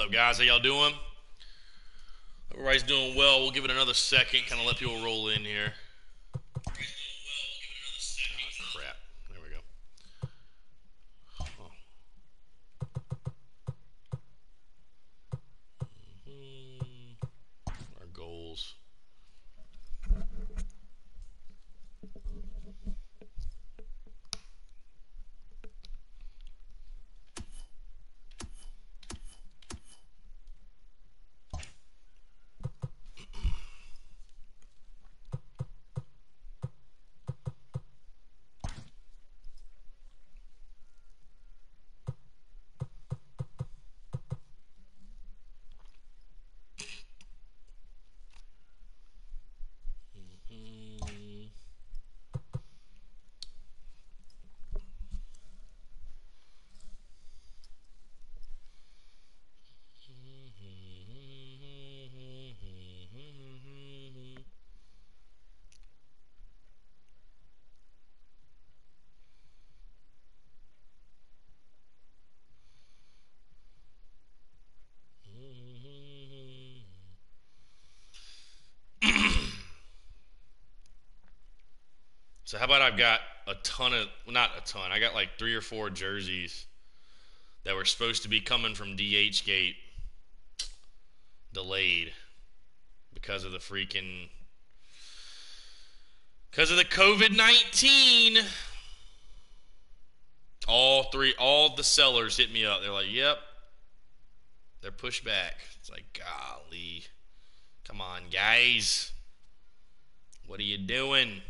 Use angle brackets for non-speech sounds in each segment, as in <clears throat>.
Up, guys? How y'all doing? Everybody's doing well. We'll give it another second, kind of let people roll in here. crap. There we go. Oh. Mhm. Our goals. Mm. So how about I've got a ton of not a ton. I got like three or four jerseys that were supposed to be coming from DHgate delayed because of the freaking because of the COVID nineteen. All three, all the sellers hit me up. They're like, "Yep, they're pushed back." It's like, golly, come on, guys, what are you doing?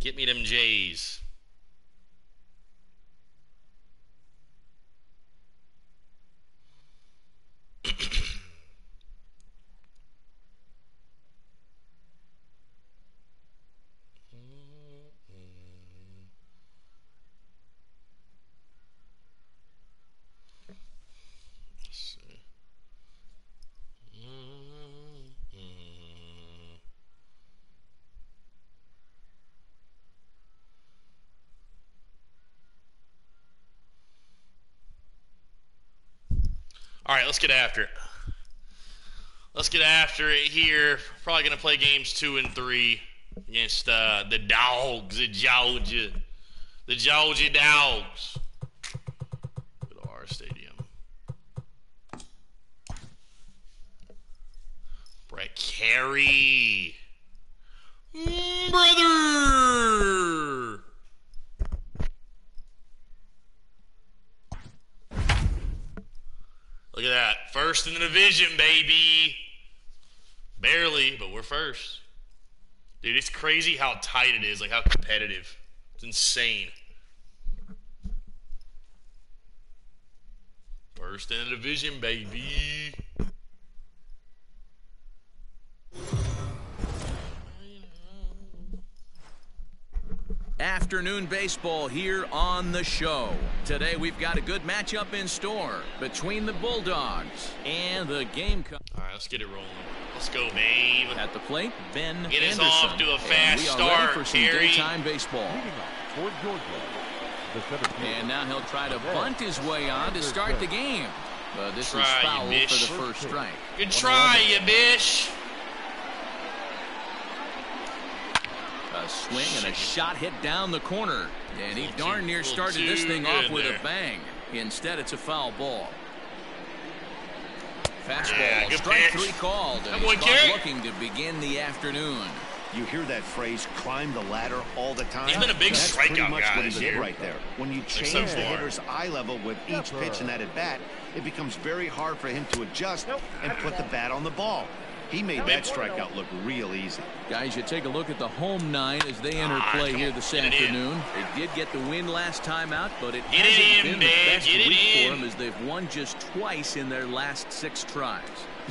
Get me them J's. Let's see. All right, let's get after it. Let's get after it here. Probably going to play games two and three against uh, the Dogs, the Georgia, the Georgia Dogs. Go to our stadium. Brett Carey. Mm, brother. Look at that. First in the division, baby. Barely, but we're first. Dude, it's crazy how tight it is, like how competitive. It's insane. First in the division, baby. Afternoon baseball here on the show. Today we've got a good matchup in store between the Bulldogs and the Gamecocks. All right, let's get it rolling. Let's go, babe. At the plate, Ben Get us Anderson. off to a And fast we are start, ready for some Terry. daytime baseball. Leading off toward Georgia, the center fielder. And now he'll try to bunt his way on to start the game. But this Try, is foul for the first strike. Good try, you bitch. A swing and a shot hit down the corner. And he darn near started this thing off with a bang. Instead, it's a foul ball. Fastball, Yeah, good strike pitch. three called. That And boy he's caught looking to begin the afternoon. You hear that phrase, climb the ladder all the time? He's been a big That's pretty strikeout much guy he this did year. right there. When you change so the hitter's eye level with each pitch in that at bat, it becomes very hard for him to adjust and put the bat on the ball. He made that strikeout look real easy. Guys, you take a look at the home nine as they enter Ah, play here this get afternoon. They did get the win last time out, but it Get hasn't in, been the best get week for them as they've won just twice in their last six tries.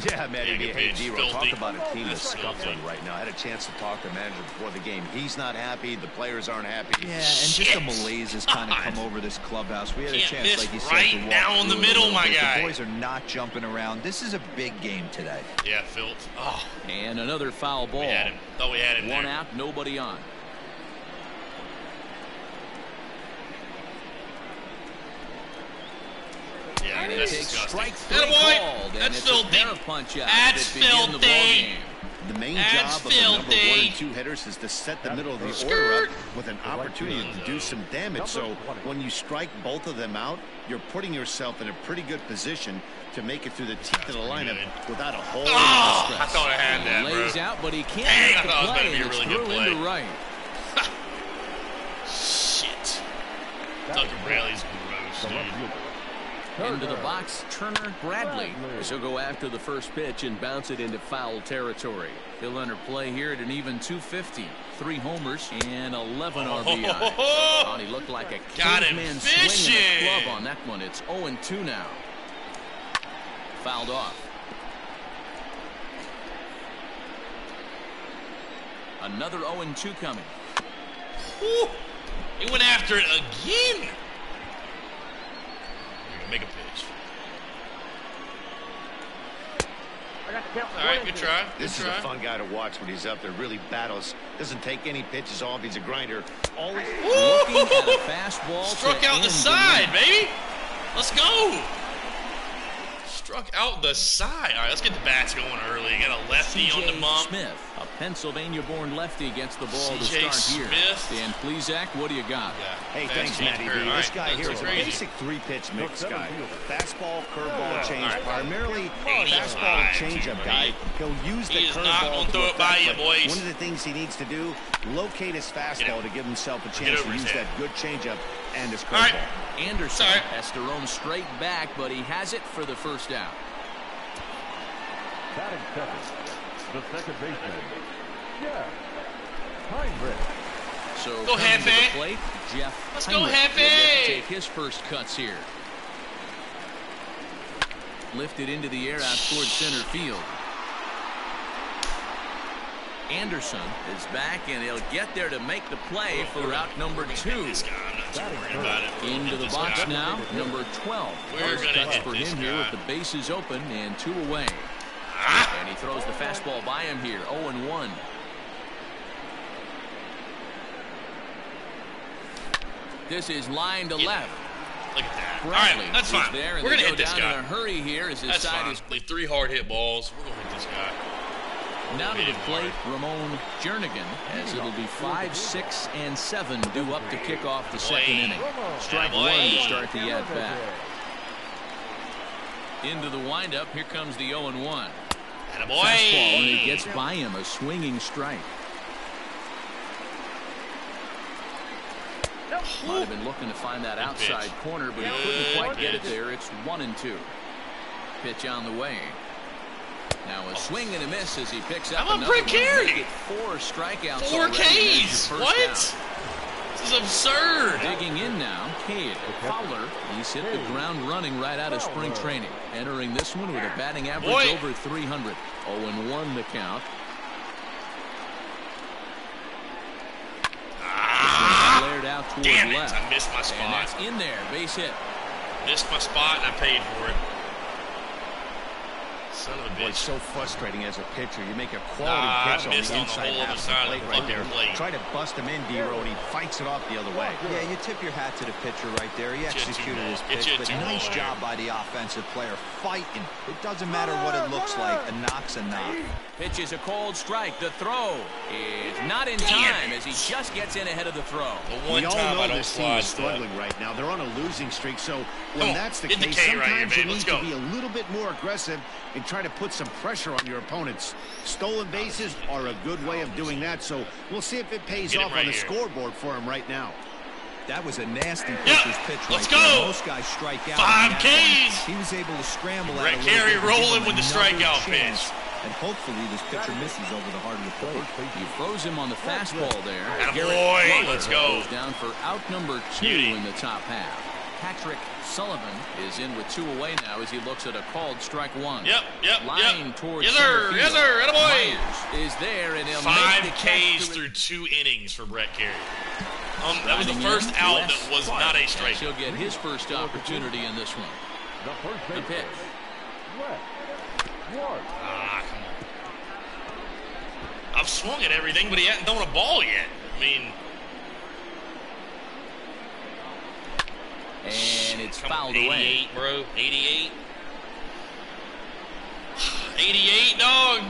Yeah, man. Yeah, hey, good hey, pitch. D-Row, talk about a team that's That's scuffling right now. I had a chance to talk to the manager before the game. He's not happy. The players aren't happy. Yeah, and just Shit. a malaise has kind of come over this clubhouse. We had a Can't chance, like you said, right to walk down the through it middle, my bit. guy. The boys are not jumping around. This is a big game today. Yeah, Filt. Oh, And another foul ball. we had him. Thought we had him One there. out, nobody on. Yeah, And it That's takes disgusting. strike three Attaboy. called, That's it's a filthy. pair of punch outs That's that the filthy. The main That's job of the number filthy. one and two hitters is to set the middle of the Skirt. order up with an opportunity to do some damage. So when you strike both of them out, you're putting yourself in a pretty good position to make it through the teeth of the lineup without a whole ah! lot Oh, of I stress. thought I had that, Lays out, but he can't Dang, make I the thought it was play, gonna be a and it's really good play. into right. <laughs> Shit. Tucker Bradley's gross, dude. Fielder. Into the box, Turner Bradley. Bradley. She'll go after the first pitch and bounce it into foul territory. He'll enter play here at an even 250. Three homers and 11 RBI. <laughs> Thought he looked like a Got him caveman swinging fishing. the club on that one. It's 0-2 now. Fouled off. Another 0-2 coming. Woo. He went after it again. Here, Make a pitch. All right, good try. Good This is a fun guy to watch when he's up there. Really battles. Doesn't take any pitches off. He's a grinder. Always Looking at a <laughs> fastball Struck out the side, inning. baby. Let's go. Struck out the side. All right, let's get the bats going early. You got a lefty on the C.J. bump. Smith, a Pennsylvania-born lefty, gets the ball to C.J. start here. Smith. Dan Plesac, what do you got? Yeah. Hey, Fast thanks, change Matty B. This right, guy that's here is a basic three-pitch mix Look, guy. Fastball, curveball, change. All right. Primarily Eighty-five, fastball changeup guy. He'll use the He is not curveball gonna throw it by you, boys. One of the things he needs to do, locate his fastball to give himself a chance to use head. that good changeup and his All right. curveball. Anderson Sorry. has to roam straight back, but he has it for the first out. Batting second. The second baseman. Yeah. Heinrich. So Go coming to the Hefe. plate, Jeff Let's go, Heinrich will get to Hefe. take his first cuts here. Lifted into the air out towards center field. Anderson is back, and he'll get there to make the play for route number two. This guy, I'm not too worried about it. We're gonna Into the box guy. now, number 12. We're First gonna cuts hit for this him here with the bases open and two away. Ah! And he throws the fastball by him here, 0-1. This is line to Yeah. left. Look at that. All Bradley right, that's is fine. there, and We're they gonna go hit this down guy. in a hurry here as his That's side fine. is Leave three hard hit balls. We're gonna hit this guy. Now to Hit the him plate, Ramon Jernigan, as it'll be five, six, and seven due up to kick off the second Boy. inning. Strike Attaboy. one to start the at bat. Into the windup, here comes the 0 1. Attaboy. Fastball, and he gets by him a swinging strike. Might have been looking to find that outside corner, but he couldn't quite get it there. It's one and two. Pitch on the way. Now a swing and a miss as he picks up How about another Brett one. Carey? Four strikeouts. Four already, and that's your Ks. What? out. This is absurd. Digging in now, Cade Fowler. He's hit the ground running right out of spring training. Entering this one with a batting average Boy. over 300. 0-1 the count. Flared out toward damn it. left. I missed my And spot. that's in there. Base hit. Missed my spot and I paid for it. Son of a Boy, it's so frustrating as a pitcher. You make a quality Ah, I pitch on missed the on the inside whole half other of the side plate the right there. plate. Try to bust him in, D-Row, and he fights it off the other way. Yeah, you tip your hat to the pitcher right there. He Get executed his pitch, but nice job here. by the offensive player fighting. It doesn't matter what it looks like. A knock's a knock. Pitch is a cold strike. The throw is not in Damn time it. as he just gets in ahead of the throw. The one we all time know I don't this team slide is step. struggling right now. They're on a losing streak, so when on, that's the get the case, K right here, sometimes you need go. to be a little bit more aggressive and try to put some pressure on your opponents. Stolen bases are a good way of doing that, so we'll see if it pays Get it off right on the here. scoreboard for him right now. That was a nasty Yep, pitcher's pitch let's right there. go. Most guys strike out. Five on that one. Ks. He was able to scramble out Brett a little Carey bit rolling with the strikeout chance. pitch. And hopefully this pitcher misses over the heart of the plate. He froze him on the fastball there. Attaboy. Garrett Let's go. goes down for out number two Beauty. in the top half. Patrick Sullivan is in with two away now as he looks at a called strike one. Yep, yep, Line yep. towards Yes, sir. Yes, sir. Attaboy. Myers is there, and he'll Five make the Ks to through two innings for Brett Carey. Um, that was the first out that was Clark, not a as strike. He'll get his first opportunity in this one. The first The pitch. West. Ward. Ah, come on. I've swung at everything, but he hasn't thrown a ball yet. I mean, And And it's Come fouled 88, away. bro. 88. <sighs> 88, dog.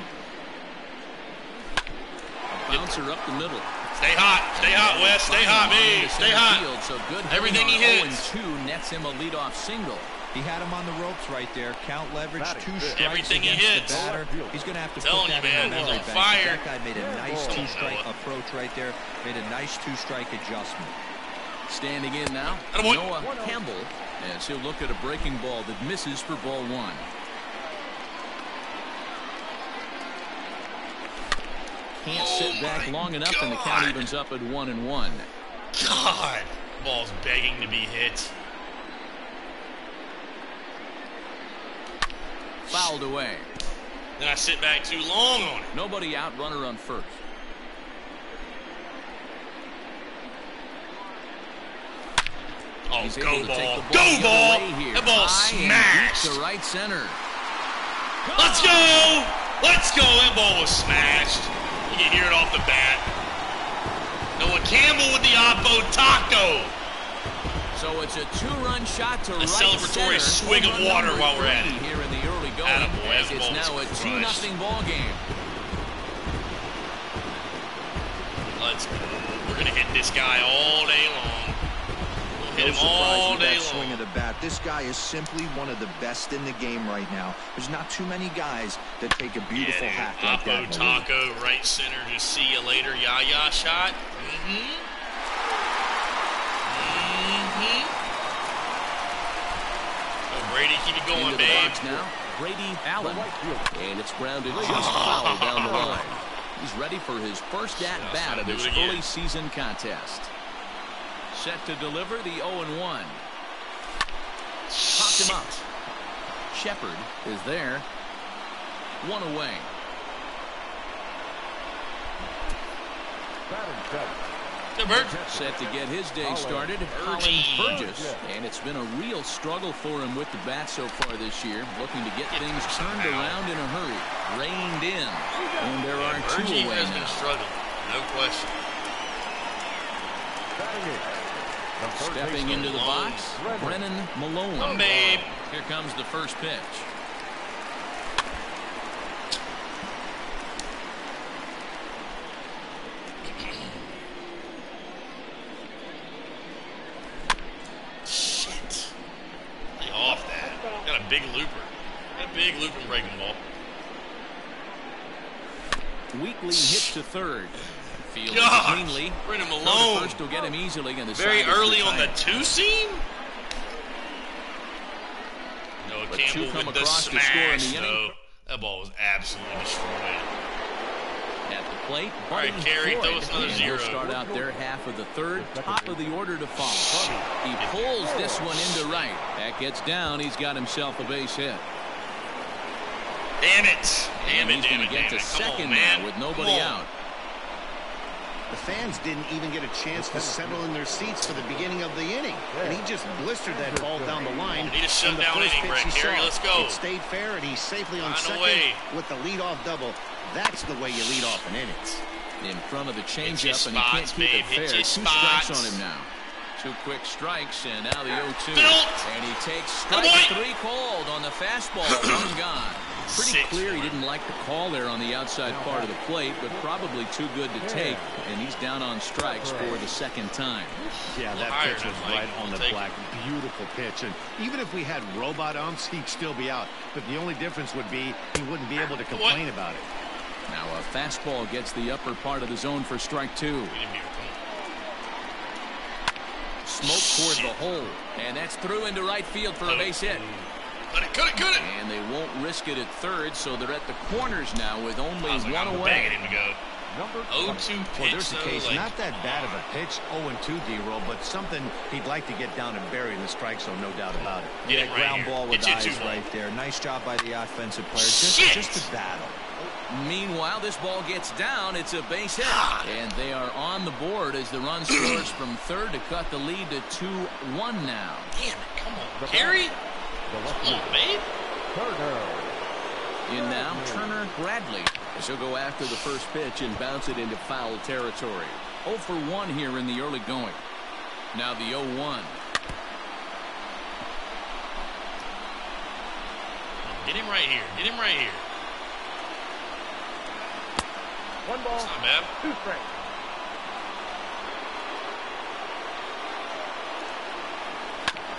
Bouncer up the middle. Stay hot. Stay hot, Wes. Stay hot, Finally babe. to Stay hot. Field, so good Everything he hitting on hits. 0-2 nets him a leadoff single. He had him on the ropes right there. Count leverage, Batting two fifth. strikes Everything he against hits. the batter. He's going to have to Telling put that you, man, in the he's memory on bank. fire. That guy made a nice two-strike approach right there. Made a nice two-strike adjustment. Standing in now, Noah Campbell, as he'll look at a breaking ball that misses for ball one. Can't oh sit Oh back long enough, and the count God. evens up at one and one. God. Ball's begging to be hit. Fouled away. Then I sit back too long on it. Nobody out, runner on first. Oh, He's go able to take ball. the ball Go the ball. way here. That ball High and deep smashed. to right center. Let's go. Let's go. That ball was smashed. You can hear it off the bat. Noah Campbell with the oppo taco. So it's a two-run shot to A right celebratory center. swig of water while we're at it. Here in the early going, Attaboy, as it's now a two crushed. nothing ball game. Let's go. We're gonna hit this guy all day long. We'll hit No him surprise all with day that swing of the bat. This guy is simply one of the best in the game right now. There's not too many guys that take a beautiful yeah, hack dude. like that. in taco, right center. Just see you later. Yaya shot. Mm-hmm. Mm-hmm. Oh, Brady, keep it going, Into the babe. box now, Brady Allen. And it's grounded just foul down the line. He's ready for his first at-bat gotta of do his early season contest. Set to deliver the 0 and 1. Popped him up. Shepard is there. One away. The bird. Set to get his day started, Colin Burgess. Burgess. And it's been a real struggle for him with the bat so far this year, looking to get things turned around in a hurry. Reined in. And there are two Burgess away has been now. struggling. No question. Stepping into the box, Brennan Malone. Come, babe. Here comes the first pitch. Shit. Lay off that. Got a big looper. Got a big looping breaking ball. Weekly hit to third. Field Gosh. cleanly. Brennan Throw to Malone. First will get him easily, and the Very early on the two seam. Noah But two Campbell come with the across to score in smash. the though. inning. That ball was absolutely destroyed. At the plate, All right, Buddy Carey, Floyd. throw us another zero. He'll start out their half of the third, top of the order to follow. He pulls this one into right. That gets down. He's got himself a base hit. Damn it. Damn and it, he's damn going it, to get damn to it. Come second on, man. now with Come nobody on. out. The fans didn't even get a chance to settle in their seats for the beginning of the inning. And he just blistered that ball down the line. Need a From the shutdown first inning, pitch Brett Carey. Let's go. It stayed fair, and he's safely on Find a second way. with the leadoff double. That's the way you lead off an inning. in front of the changeup, and he can't keep babe. it Hit fair. your Two strikes on him now. Two quick strikes, and now the 0-2. And he takes strike three cold on the fastball. <coughs> One gone. Pretty Six clear he didn't like the call there on the outside part of the plate, but probably too good to take, and he's down on strikes for the second time. Yeah, that pitch was right on the black. Beautiful pitch. And even if we had robot umps, he'd still be out. But the only difference would be he wouldn't be able to complain about it. Now a fastball gets the upper part of the zone for strike two. We didn't be come Smoke toward the hole, and that's through into right field for a base hit. On. Cut it, cut it, cut it. And they won't risk it at third, so they're at the corners now with only I like, one I'm away. begging him to go. Number 0-2 pitch. Well, there's the though, case. like, Not that bad of a pitch, 0-2 D-roll, but something he'd like to get down and bury in the strike zone, no doubt about it. Get Yeah, it right ground here. ball with Get eyes right there. Nice job by the offensive player. Just, Shit. just a battle. Meanwhile, this ball gets down. It's a base hit. Ah! And they are on the board as the run scores from third to cut the lead to 2-1 now. Damn it, come on. The Carey? The left Come babe. Turner. In now, Turner Bradley. She'll go after the first pitch and bounce it into foul territory. 0 for 1 here in the early going. Now the 0-1. Get him right here. Get him right here. One ball, two strikes.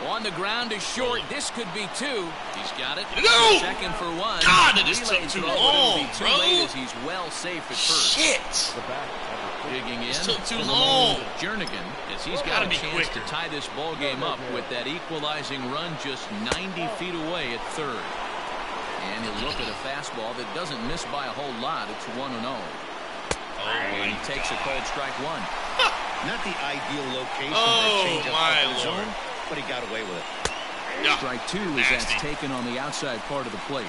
On the ground is short. This could be two. He's got it. No! Second for one. God, it is took too throw, but it'll long, too bro. late as he's well safe at first. Shit. The back, number six. Digging in. This took too long. Jernigan, as he's got a chance quicker. to tie this ball game up with that equalizing run just 90 feet away at third. And he'll look at a fastball that doesn't miss by a whole lot. It's 1 0. Oh And he takes a God. cold strike one. Not the ideal location Oh, my Lord. zone, but he got away with it. Yeah. Strike two is that's taken on the outside part of the plate.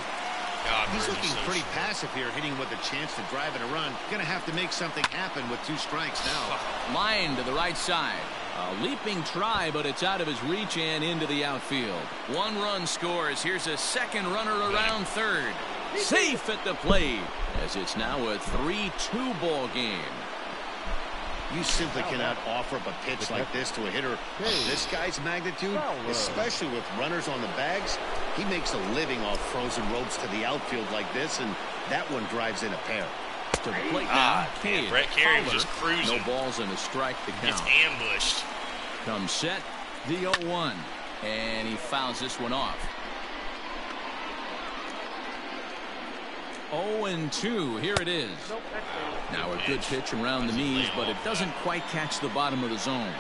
God, He's looking so pretty strong. passive here, hitting with a chance to drive in a run. Gonna have to make something happen with two strikes now. Line to the right side. A leaping try, but it's out of his reach and into the outfield. One run scores. Here's a second runner around third. Safe at the plate as it's now a 3-2 ball game. You simply cannot offer up a pitch like this to a hitter of this guy's magnitude, especially with runners on the bags. He makes a living off frozen ropes to the outfield like this, and that one drives in a pair. To the plate now. Ah, man, Brett Carey just cruising. No balls and a strike to Gets count. ambushed. Comes set. The 0-1. And he fouls this one off. 0-2. Here it is. Now a good pitch around the knees, but it doesn't quite catch the bottom of the zone.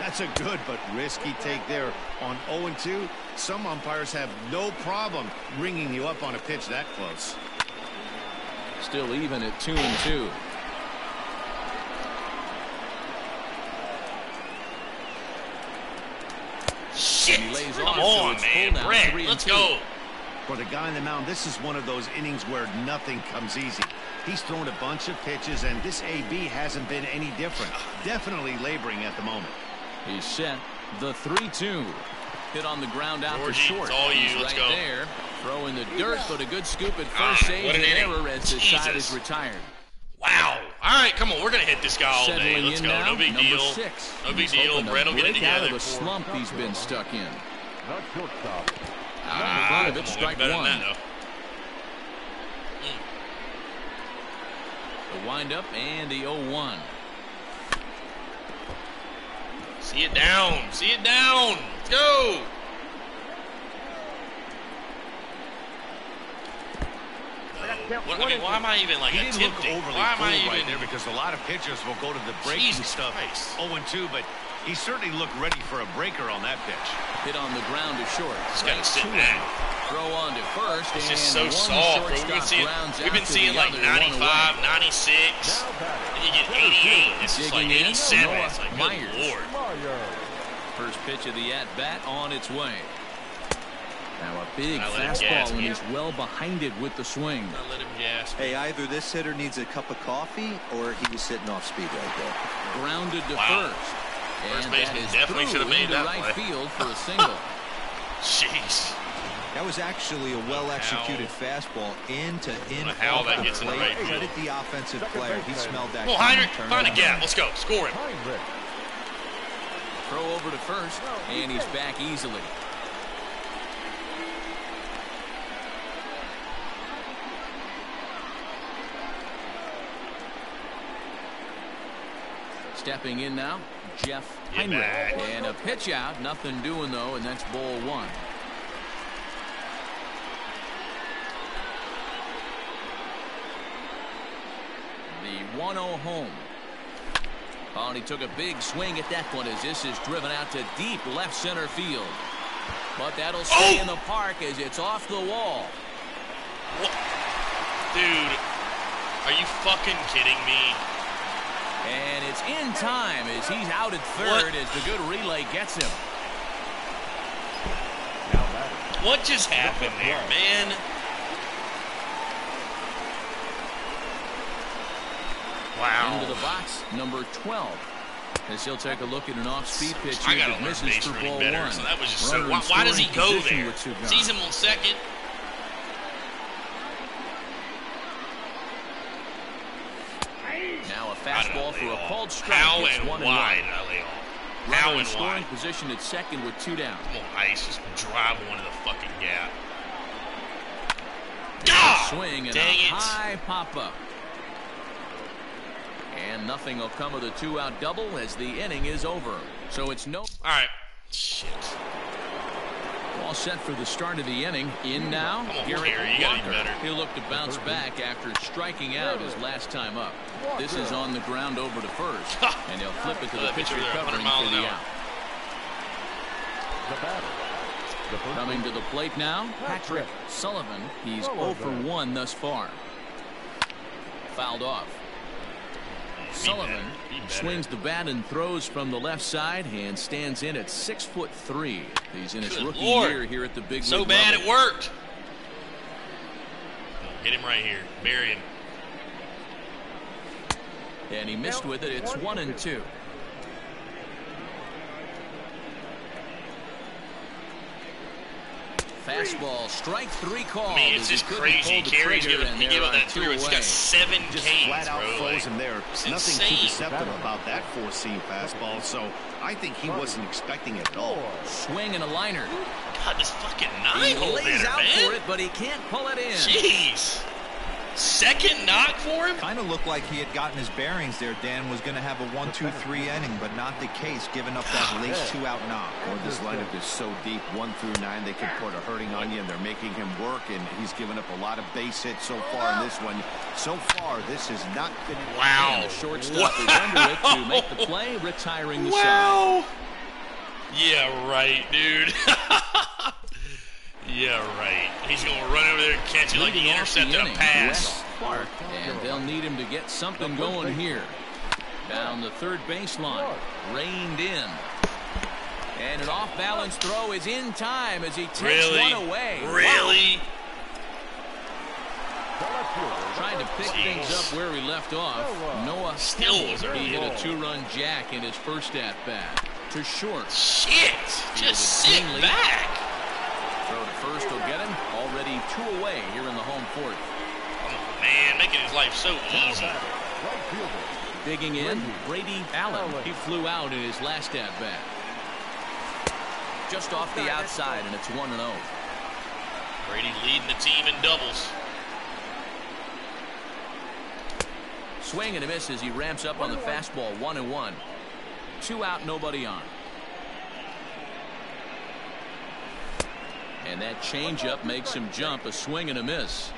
That's a good but risky take there. On 0-2, some umpires have no problem ringing you up on a pitch that close. Still even at 2 and 2. Shit. he lays Come off, on, man. full Brett, let's two. go. For the guy on the mound, this is one of those innings where nothing comes easy. He's thrown a bunch of pitches, and this AB hasn't been any different. Definitely laboring at the moment. He's set. The 3-2. Hit on the ground out Georgie, to short. it's all you. He's Let's right go. there. Throw in the dirt, but a good scoop at Ah, first. saves what an an inning. error as the side Jesus. is retired. Wow. All right, come on. We're going to hit this guy all day. Let's go. now, No big number deal. Six. No big He's deal. hoping to Brett will get it break out of the slump he's been stuck in. Not shortcop. Ah, front of it, strike one. that, though. The windup and the 0-1. See it down. See it down. Let's go. What, I mean, why am I even like He didn't look attempting? overly Why am I cool right there because a lot of pitchers will go to the breaking Jesus stuff Christ. 0-2, but he certainly looked ready for a breaker on that pitch. Hit on the ground to short. Just gotta sit Two back. Throw on to first. It's just so soft, bro. We've been seeing, we've been seeing like other, 95, 96, and you get Number 88. It's just like in, 87. Noah It's like, good Myers. lord. Myers. First pitch of the at-bat on its way. Now a big I let him gas fastball, and he's well behind it with the swing. Not let him gas. Hey, either this hitter needs a cup of coffee or he was sitting off speed right there. Grounded to Wow. first. First baseman that is definitely should have made that right play. field for a single. <laughs> Jeez. That was actually a well-executed fastball into in how off that gets in the plate. right field. Credit the offensive player. He smelled that. Well, Heinrich, find a gap. Let's go. Score him. Heinrich. Throw over to first, and he's back easily. Stepping in now, Jeff Heinrich. And a pitch out, nothing doing though, and that's ball one. The 1-0 home. Oh, and he took a big swing at that one as this is driven out to deep left center field. But that'll stay Oh! in the park as it's off the wall. What? Dude, are you fucking kidding me? And it's in time as he's out at third What? as the good relay gets him. What just happened there, man? Wow. Into the box, number 12. As he'll take a look at an off-speed pitch I here that misses for ball better. one. So that was just Runner so. Why, why does he go there? Sees him on second. Now a I don't fastball lay for a off. Called strike. How and one why and did one. I lay off? Runner How in and scoring why? position at second with two down. Come on, Ice. Just drive one to the fucking gap. Ah! swing and Dang a it. high pop up. And nothing will come of the two out double as the inning is over. So it's no All right. Shit. All set for the start of the inning. In now, Come on, Garrett Gary, you gotta be Walker. He'll look to bounce back after striking out his last time up. This is on the ground over to first, and he'll flip it to the pitcher pitcher there, 100 covering for the out. The batter. Coming to the plate now, Patrick Sullivan. He's 0 for 1 thus far. Fouled off. Sullivan better. Be better. swings the bat and throws from the left side and stands in at six foot three. He's in his Good rookie Lord. year here at the big So league bad level. it worked. Get him right here. Bury him. And he missed with it. It's one and two. Fastball, strike three called. I mean, it's just crazy. pull the Carries trigger, giving, and he gave up are that three. He's away. got seven Just Ks, flat out bro. froze Like, there. it's Nothing insane. too deceptive about that four-seam fastball, so I think he wasn't expecting it at all. Swing and a liner. God, this fucking He nine hole lays hitter, out man. for it, but he can't pull it in. Jeez. Second knock for him? Kind of looked like he had gotten his bearings there. Dan was going to have a one, two, three inning, but not the case, giving up that late two-out knock. Well, this lineup is so deep, one through nine, they can put a hurting on you, and they're making him work, and he's given up a lot of base hits so far in this one. So far, this has not been... Wow. The shortstop is under it to make the play, retiring the side. Wow. Yeah, right, dude. <laughs> yeah, right. He's going to run over there and catch it like he Leading the intercepted a pass. Wes Clark, and they'll need him to get something going here. Down the third baseline, reined in. And an off-balance throw is in time as he takes Really? one away. Really? Trying to pick Jeez. things up where we left off. Noah Still was He hit a two-run jack in his first at-bat. To short. Shit. Just sit Cleanly. back. Throw to first will get him. Already two away here in the home fourth. Come on, man. Making his life so easy. Right fielder. Digging in, Brady Allen. He flew out in his last at bat. Just off the outside, and it's 1 0. Brady leading the team in doubles. Swing and a miss as he ramps up on the fastball, 1 and 1. Two out, nobody on. And that changeup makes him jump, a swing and a miss.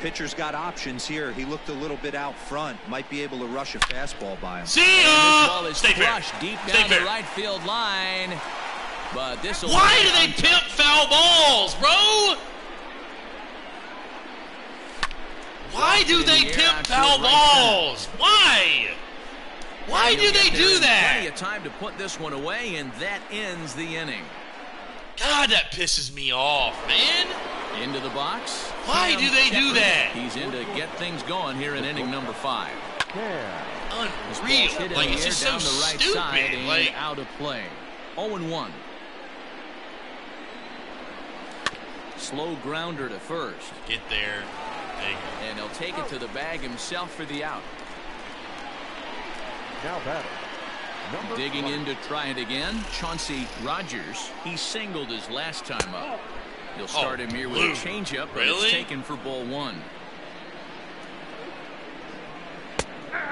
Pitcher's got options here. He looked a little bit out front. Might be able to rush a fastball by him. See ya. ball is Stay fair. crushed deep Stay the fair. right field line. But this Why do they pimp foul balls, bro? Why do they pimp foul balls? Why? Why do they do that? Plenty of time to put this one away, and that ends the inning. God, that pisses me off, man. Into the box. Why do they do that? He's in to get things going here in inning number five. Cam. This ball's Unreal. Like it's just so down the right stupid. side Like out of play. 0-1. Slow grounder to first, get there. There you go. and he'll take it to the bag himself for the out. Now batting. Number Digging one. in to try it again, Chauncey Rogers. He singled his last time up. He'll oh, start Oh, him here with Lou. a changeup, but Really? it's taken for ball one.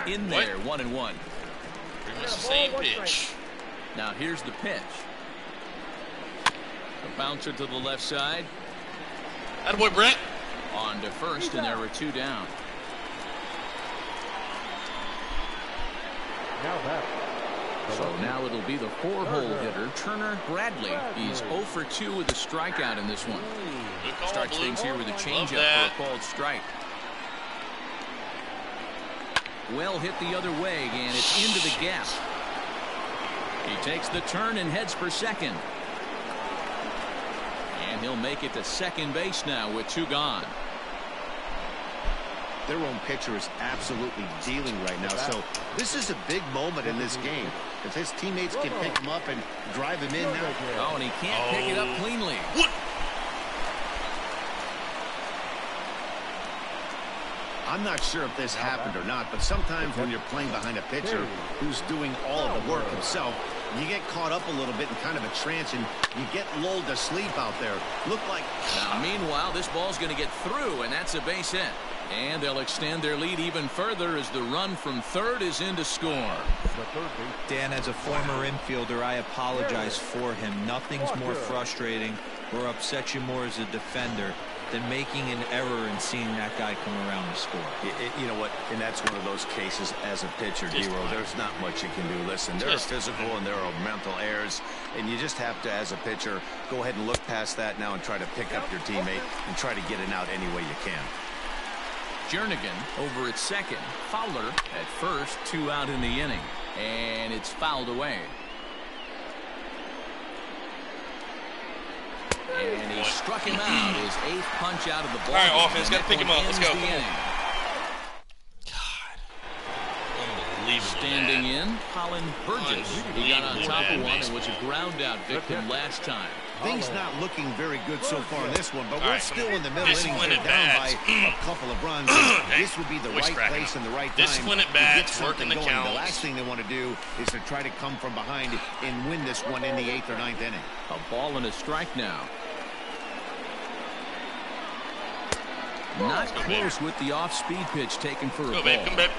In What? there, one and one. Pretty much the same pitch. Now here's the pitch. A bouncer to the left side, That Attaboy, Brett. on to first, and there were two down. Now batting. So now it'll be the four-hole hitter, Turner Bradley. He's 0 for 2 with a strikeout in this one. Starts things here with a changeup for a called strike. Well hit the other way, and it's into the gap. He takes the turn and heads for second. And he'll make it to second base now with two gone. Their own pitcher is absolutely dealing right now, so this is a big moment in this game. If his teammates can pick him up and drive him in now, Oh, and he can't pick it up Oh. cleanly. What? I'm not sure if this happened or not, but sometimes when you're playing behind a pitcher who's doing all of the work himself, you get caught up a little bit in kind of a trance and you get lulled to sleep out there. Look like... Now, meanwhile, this ball's going to get through, and that's a base hit. And they'll extend their lead even further as the run from third is in to score. Dan, as a former infielder, I apologize for him. Nothing's more frustrating or upsets you more as a defender than making an error and seeing that guy come around to score. You, know what? And that's one of those cases as a pitcher, Dero. There's not much you can do. Listen, there are physical and there are mental errors, and you just have to, as a pitcher, go ahead and look past that now and try to pick up your teammate and try to get it out any way you can. Jernigan over at second. Fowler at first. Two out in the inning. And it's fouled away. And he struck him out. His eighth punch out of the ball. All right, offense. Got to pick him up. Let's go. God. Unbelievable. Standing in, Colin Burgess. He got on top of one and was a ground out victim last time. Things not looking very good so far in this one, but we're right, still in the middle innings. discipline They're at down by bats. a mm. couple of runs. <clears throat> this would be the Voice right place up. and the right time Discipline at to bats, get working something the going. The last thing they want to do is to try to come from behind and win this one in the eighth or ninth inning. A ball and a strike now. Not close with the off-speed pitch taken for a Go, ball. babe. Come back.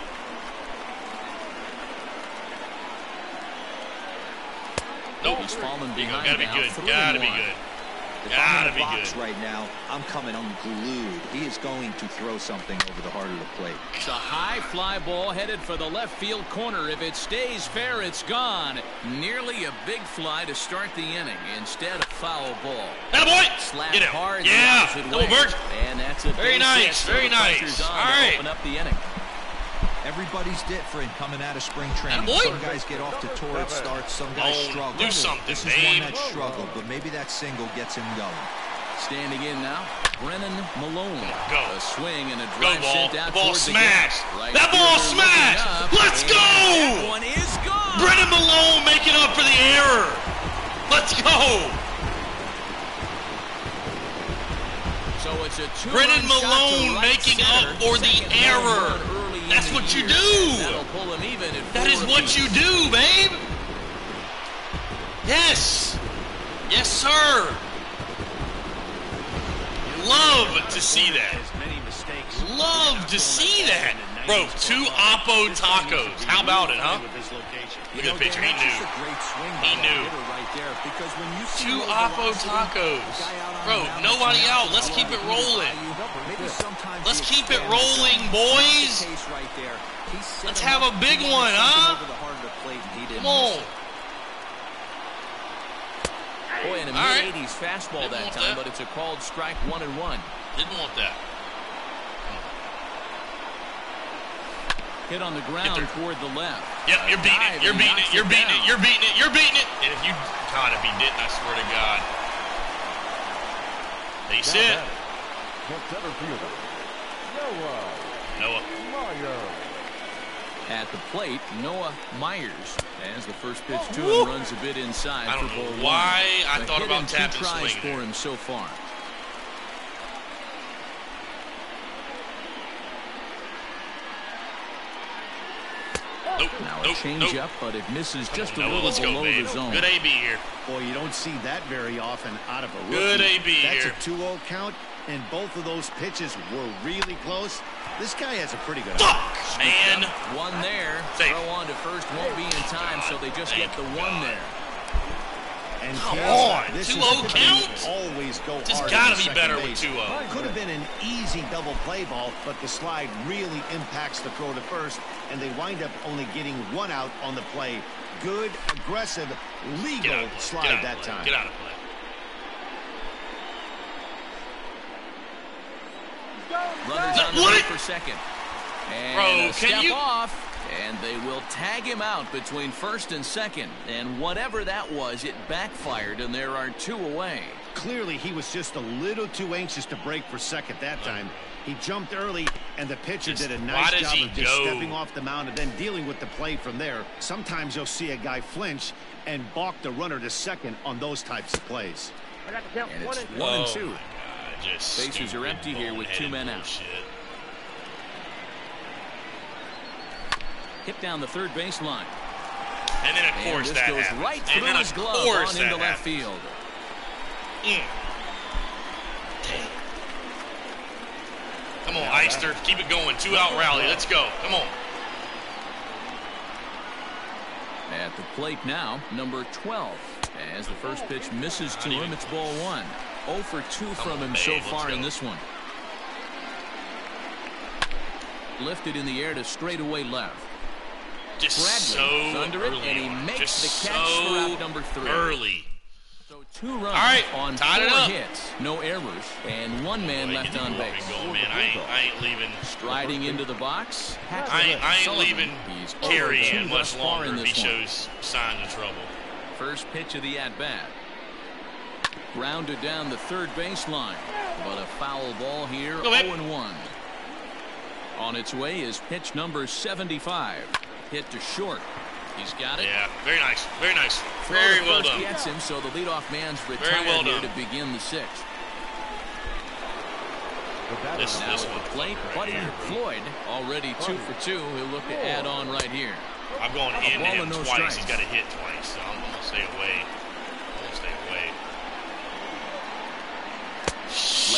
Nope. He's fallen Here you go. behind Gotta be now, good. three Gotta be one. good. If Gotta I'm in be the box good. right now, I'm coming unglued. He is going to throw something over the heart of the plate. It's a high fly ball headed for the left field corner. If it stays fair, it's gone. Nearly a big fly to start the inning. Instead, a foul ball. Atta boy. Slapped Get him. hard Yeah. opposite Double way. bird. And that's a Very nice, very the pressure's nice. on All to right. Open up the inning. Everybody's different coming out of spring training. Some guys get off to torrid starts. Some oh, guys Oh, struggle. do something, This is babe. one that struggled, but maybe that single gets him going. Standing in now, Brennan Malone. Go. A swing and a Go drive ball. sent The out ball the smashed. gap. Right That ball fielder looking smashed. up, Let's go. One is gone. Brennan Malone making up for the error. Let's go. So it's a two Brennan shot to Malone making center. up for the Second home error. Run early in That's what you do. That'll pull him even at That is what you do, babe. Yes. Yes, sir. Love to see that. As many mistakes. Love to see that. Bro, two Oppo tacos. How about it, huh? With this location. Look at the picture. He knew. a great swing He knew. hitter right there because when you see Two Oppo tacos. the guy out on Bro, nobody out. Let's keep it rolling. Value, maybe sometimes Let's keep it rolling, boys. the case right there. He set Let's have a big one, huh? over the heart of the plate, and he didn't Come on. Boy, and a All right. mid-80s fastball Didn't that time, that. but it's a called strike one and one. Didn't want that. Hit on the ground toward the left. Yep, you're beating it. You're beating it. You're beating it. You're beating it. You're beating it. And if you, God, if he didn't, I swear to God. They hit. The center fielder, Noah Noah. Meyer. At the plate, Noah Myers as the first pitch oh. to Woo. him runs a bit inside I don't for know ball one. why I A thought about and two tapping tries swing for there. him so far. Nope. Now a nope. change nope. up, but it misses Come just on, a Noah, little let's go, below babe. the zone. Good AB here. Boy, you don't see that very often out of a rookie. Good AB That's here. a 2-0 count, and both of those pitches were really close. This guy has a pretty good Fuck, man. One there. Safe. Throw on to first won't be in time, so they just Thank get the one there. And Come on, this 2-0 is oh count? Always go Just gotta be second better with base. 2-0. Could have been an easy double play ball, but the slide really impacts the throw to first, and they wind up only getting one out on the play. Good, aggressive, legal out of play. slide Get out of that time. Get out of play. Runners on the What? for second. And Bro, a can step you- off, and they will tag him out between first and second. And whatever that was, it backfired, and there are two away. Clearly, he was just a little too anxious to break for second that time. He jumped early, and the pitcher Just did a nice job of just go? stepping off the mound and then dealing with the play from there. Sometimes you'll see a guy flinch and balk the runner to second on those types of plays. And it's one oh and two. Just Bases are empty here with two men out. hit down the third baseline. And then, of And course, that goes happens. right through his glove on into that left field. Mm. Come on, Eyster. Keep it going. Two out rally. Let's go. Come on. At the plate now, number 12. As the first pitch misses to him, it's ball one. 0 for 2 from him so far in this one. Lifted in the air to straightaway left. Just Bradley so under it, early and he makes Just the catch so for out number three. Early. So two runs right, on tied it four up. hits, no errors, and one man left on base. Going, man. I ain't, I ain't leaving. Striding into the box, I ain't, I ain't Sullivan. leaving He's Carey over two in thus much longer if he one. shows signs of trouble. First pitch of the at bat. Grounded down the third baseline, but a foul ball here, Go back. 0 1. On its way is pitch number 75. Hit to short. He's got it. Yeah, very nice. Very nice. Throw Very well done. Gets him, so the leadoff man's retired well here to begin the sixth. The batter This- Now this at the one plate, right Buddy here. Floyd, already two for two. He'll look to add on right here. I'm going in ball him no twice. strikes. He's got to hit twice, so I'm, I'm gonna stay away. I'm gonna stay away.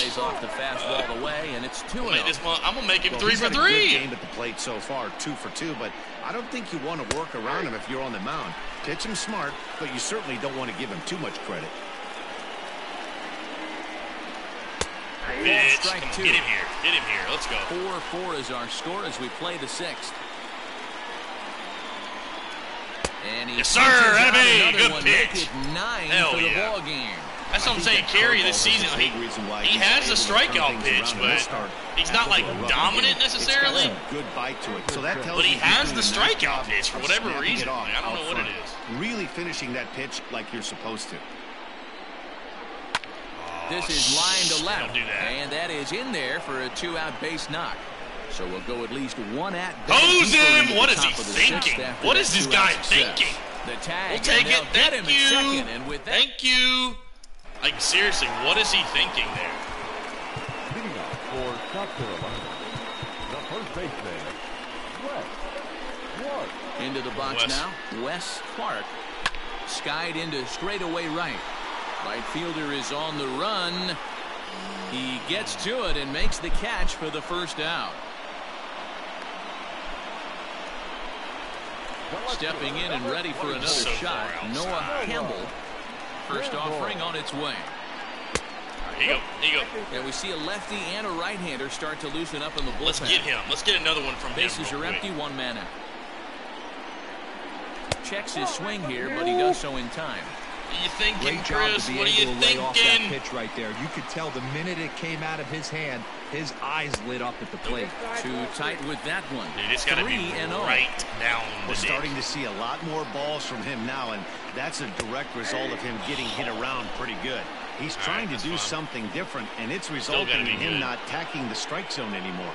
Lays off the fastball away, and it's 2 I'm gonna, make 0. this one, I'm gonna make him Well, three he's for had a good three. game at the plate so far, two for two, but I don't think you want to work around him if you're on the mound. Pitch him smart, but you certainly don't want to give him too much credit. Bitch, strike two. get him here. Get him here. Let's go. 4 4 is our score as we play the sixth. And he Yes, sir. punches out Attaboy. another Good pitch. Nine Hell for the yeah. ball game. That's what I'm I saying. think Carey this season, big he, he has the able to turn strikeout pitch, around in this but he's not like After a rough dominant inning, it's got necessarily. good bite to it. So that tells But he has the doing a nice strikeout pitch for whatever reason. Like, I don't know what it is. Really finishing that pitch like you're supposed to. This is oh, line to left. don't do that. And that is in there for a two out base knock. So we'll go at least one at bat Hose him! into What the is he top of thinking? after What that is this guy thinking? The tag. We'll take it. Thank you. second, and with that, Thank you. Like seriously, what is he thinking there? leading off for South Carolina. The first baseman, Wes Clark. Into the box Wes. now. Wes Clark. Skied into straightaway right. Right fielder is on the run. He gets to it and makes the catch for the first out. Stepping in and ready for another So shot. Noah Campbell. First offering on its way. Here you go. Here you go. And we see a lefty and a right-hander start to loosen up in the bullpen. Let's get him. Let's get another one from Bases him. are empty, one man out. Checks his swing here, but he does so in time. What you thinking, Great job Chris? to be What are you to off that thinking? pitch right there. You could tell the minute it came out of his hand, his eyes lit up at the plate. Too tight with that one. Dude, it's got to be Three and oh. right down We're starting to see a lot more balls from him now, and that's a direct result of him getting hit around pretty good. He's All trying right, to do fine. something different, and it's resulting in him good. not tacking the strike zone anymore.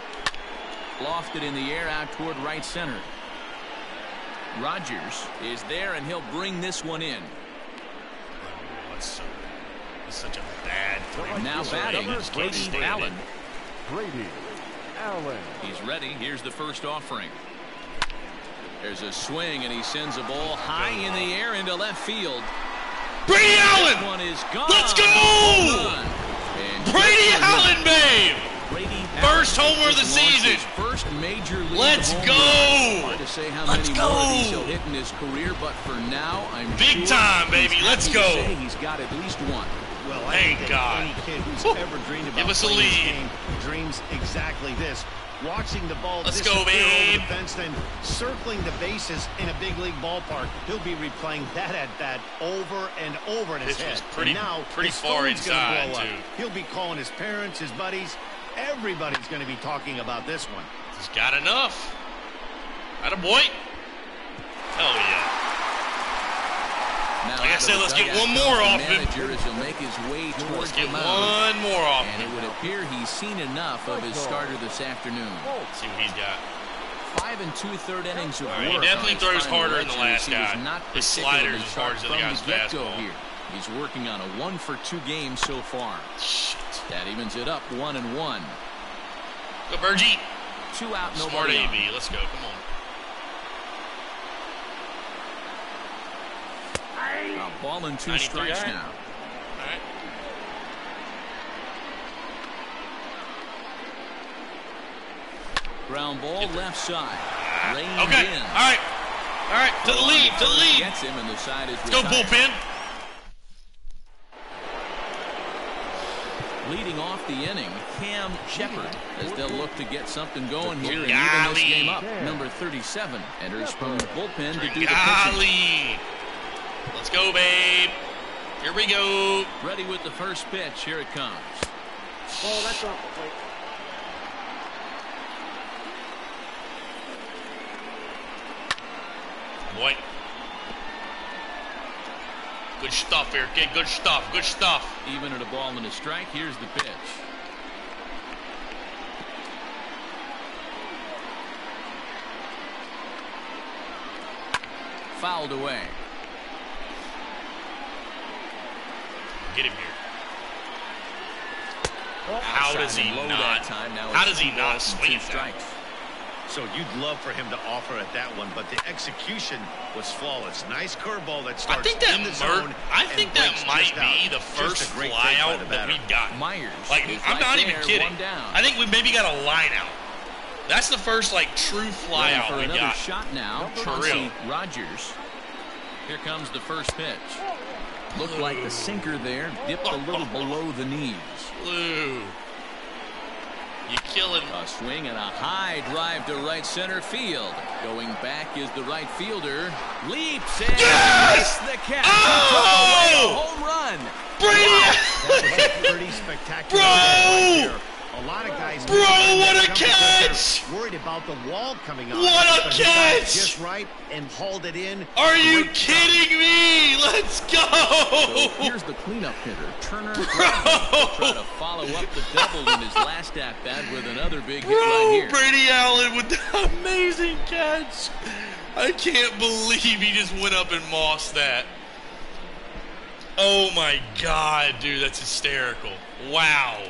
Lofted in the air out toward right center. Rogers is there, and he'll bring this one in. That's so. That's such a bad thing. Now Sorry, batting, you just Brady. Allen. Brady Allen. He's ready. Here's the first offering. There's a swing, and he sends a ball high in the air into left field. Brady Allen! one is gone. Let's go! Home run. And Brady good for him. Allen, babe! Brady First homer of the season. First major league Let's home go. Hard to say how Let's many more of these go. He'll hit in his career, but for now, I'm big sure time, baby. Let's go. He's got at least one. Well, I Thank God. any kid who's Whew. ever dreamed about Give us a playing this lead. game dreams exactly this. Watching the ball Let's go, disappear babe. over the fence, then circling the bases in a big league ballpark. He'll be replaying that at bat over and over in his This head. was pretty- and now pretty his far inside, too. He'll be calling his parents, his buddies. Everybody's going to be talking about this one. He's got enough. Atta boy. Hell yeah. Now Like I out said, let's get one more off him. manager as he'll make his way Let's towards get the mound. one more off And it would appear he's seen enough of his starter this afternoon. See what he's got. Five and two-third innings of All work. he definitely throws harder than the last guy. not His particularly slider's as hard as the guy's from the get-go fastball. here. He's working on a one for two game so far. Shit. That evens it up one and one. Go Bergie. Two out, no Smart AB. Let's go. Come on. A ball and two strikes now. Ground ball left side. Okay. In. All right. All right. To the lead. To the lead. Gets him and the side is Let's go bullpen. Leading off the inning, Cam Shepherd, as they'll look to get something going here and even this game up. Number 37 enters from the bullpen to do the pitching. Golly. Let's go, babe. Here we go. Ready with the first pitch. Here it comes. Oh, that's off the plate. Boy. Good stuff here, kid. Good stuff. Good stuff. Even at a ball and a strike, here's the pitch. Fouled away. Get him here. How does he Outside not? that time. Now How does he two not swing two at that? strikes. So you'd love for him to offer at that one, but the execution was flawless. Nice curveball that I starts think that in the Mer- zone. I and think that might just out. be the Just first a great fly take by that batter. we got. Myers. Like I'm right not there, even kidding. Down. I think we maybe got a line out. That's the first like true flyout Ready out for we another got. shot now. For real. Rogers. Here comes the first pitch. Looked like the sinker there dipped a little <laughs> below the knees. Lou. You killing A swing and a high drive to right center field. Going back is the right fielder. Leaps and Yes! the catch. Oh! Took away a home run. Brady. That was pretty spectacular Bro! right there. A lot of guys. Bro, miss on what that a catch! Worried about the wall coming up. What a But he got it catch! Just right and hauled it in. Are you Great kidding me? Let's So go. here's the cleanup hitter, Turner. Bro. Try to follow up the double in his last at bat with another big hit right Bro, here. Brady Allen with the <laughs> amazing catch. I can't believe he just went up and mossed that. Oh my god, dude, that's hysterical. Wow.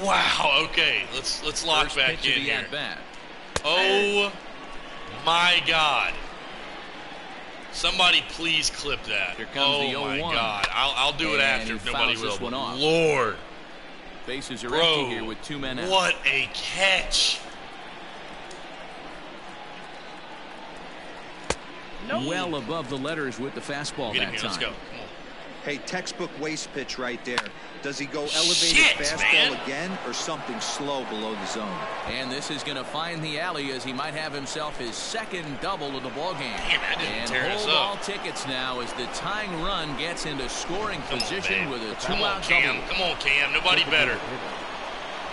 Wow. Okay, let's let's lock First back pitch of in the here. at bat. Oh my god. Somebody please clip that. Here comes oh the my 0-1. god. I'll, I'll do it after if nobody fouls will. one off. Lord. Bases are Bro. empty here with two men out. What a catch. Well above the letters with the fastball Get him that here. Let's time. Go. Come on. Hey, textbook waste pitch right there. Does he go elevated Shit, fastball man. again or something slow below the zone? And this is going to find the alley as he might have himself his second double of the ball game. Damn, and tear us hold up. all tickets now as the tying run gets into scoring Come position babe. with a Come on, two-out Cam. double. Come on, Cam. Nobody better.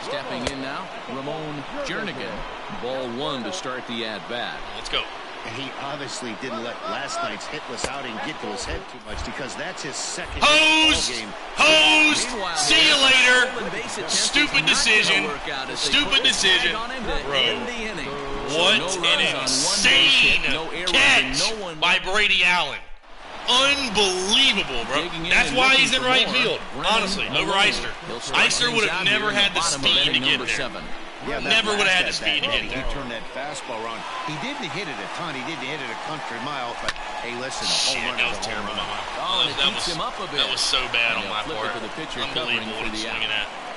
Stepping in now, Ramon Jernigan. Ball one to start the at bat. Let's go. And he obviously didn't let last night's hitless outing get to his head too much because that's his second Hosed! game. Hosed! Meanwhile, See you later. Stupid is not gonna decision. work out as they Stupid decision. tag on him to Bro. end the inning. So What no runs an on one base insane hit, no errors, catch no one by Brady Allen. Unbelievable, bro. That's why he's in right more. field. Honestly, over Maloney. Eyster. Eyster would have never had the bottom speed to get number there. Seven. Yeah, Never would have had the last speed to at-bat, get He turned that fastball around. He didn't hit it a ton. He didn't hit it a country mile. But hey, listen, a Shit, home run that is was a terrible. run. Mama. Oh, and it that was, him up a bit. That was so bad And on they'll my part. to the pitcher covering Unbelievable for what he's the swinging out. at.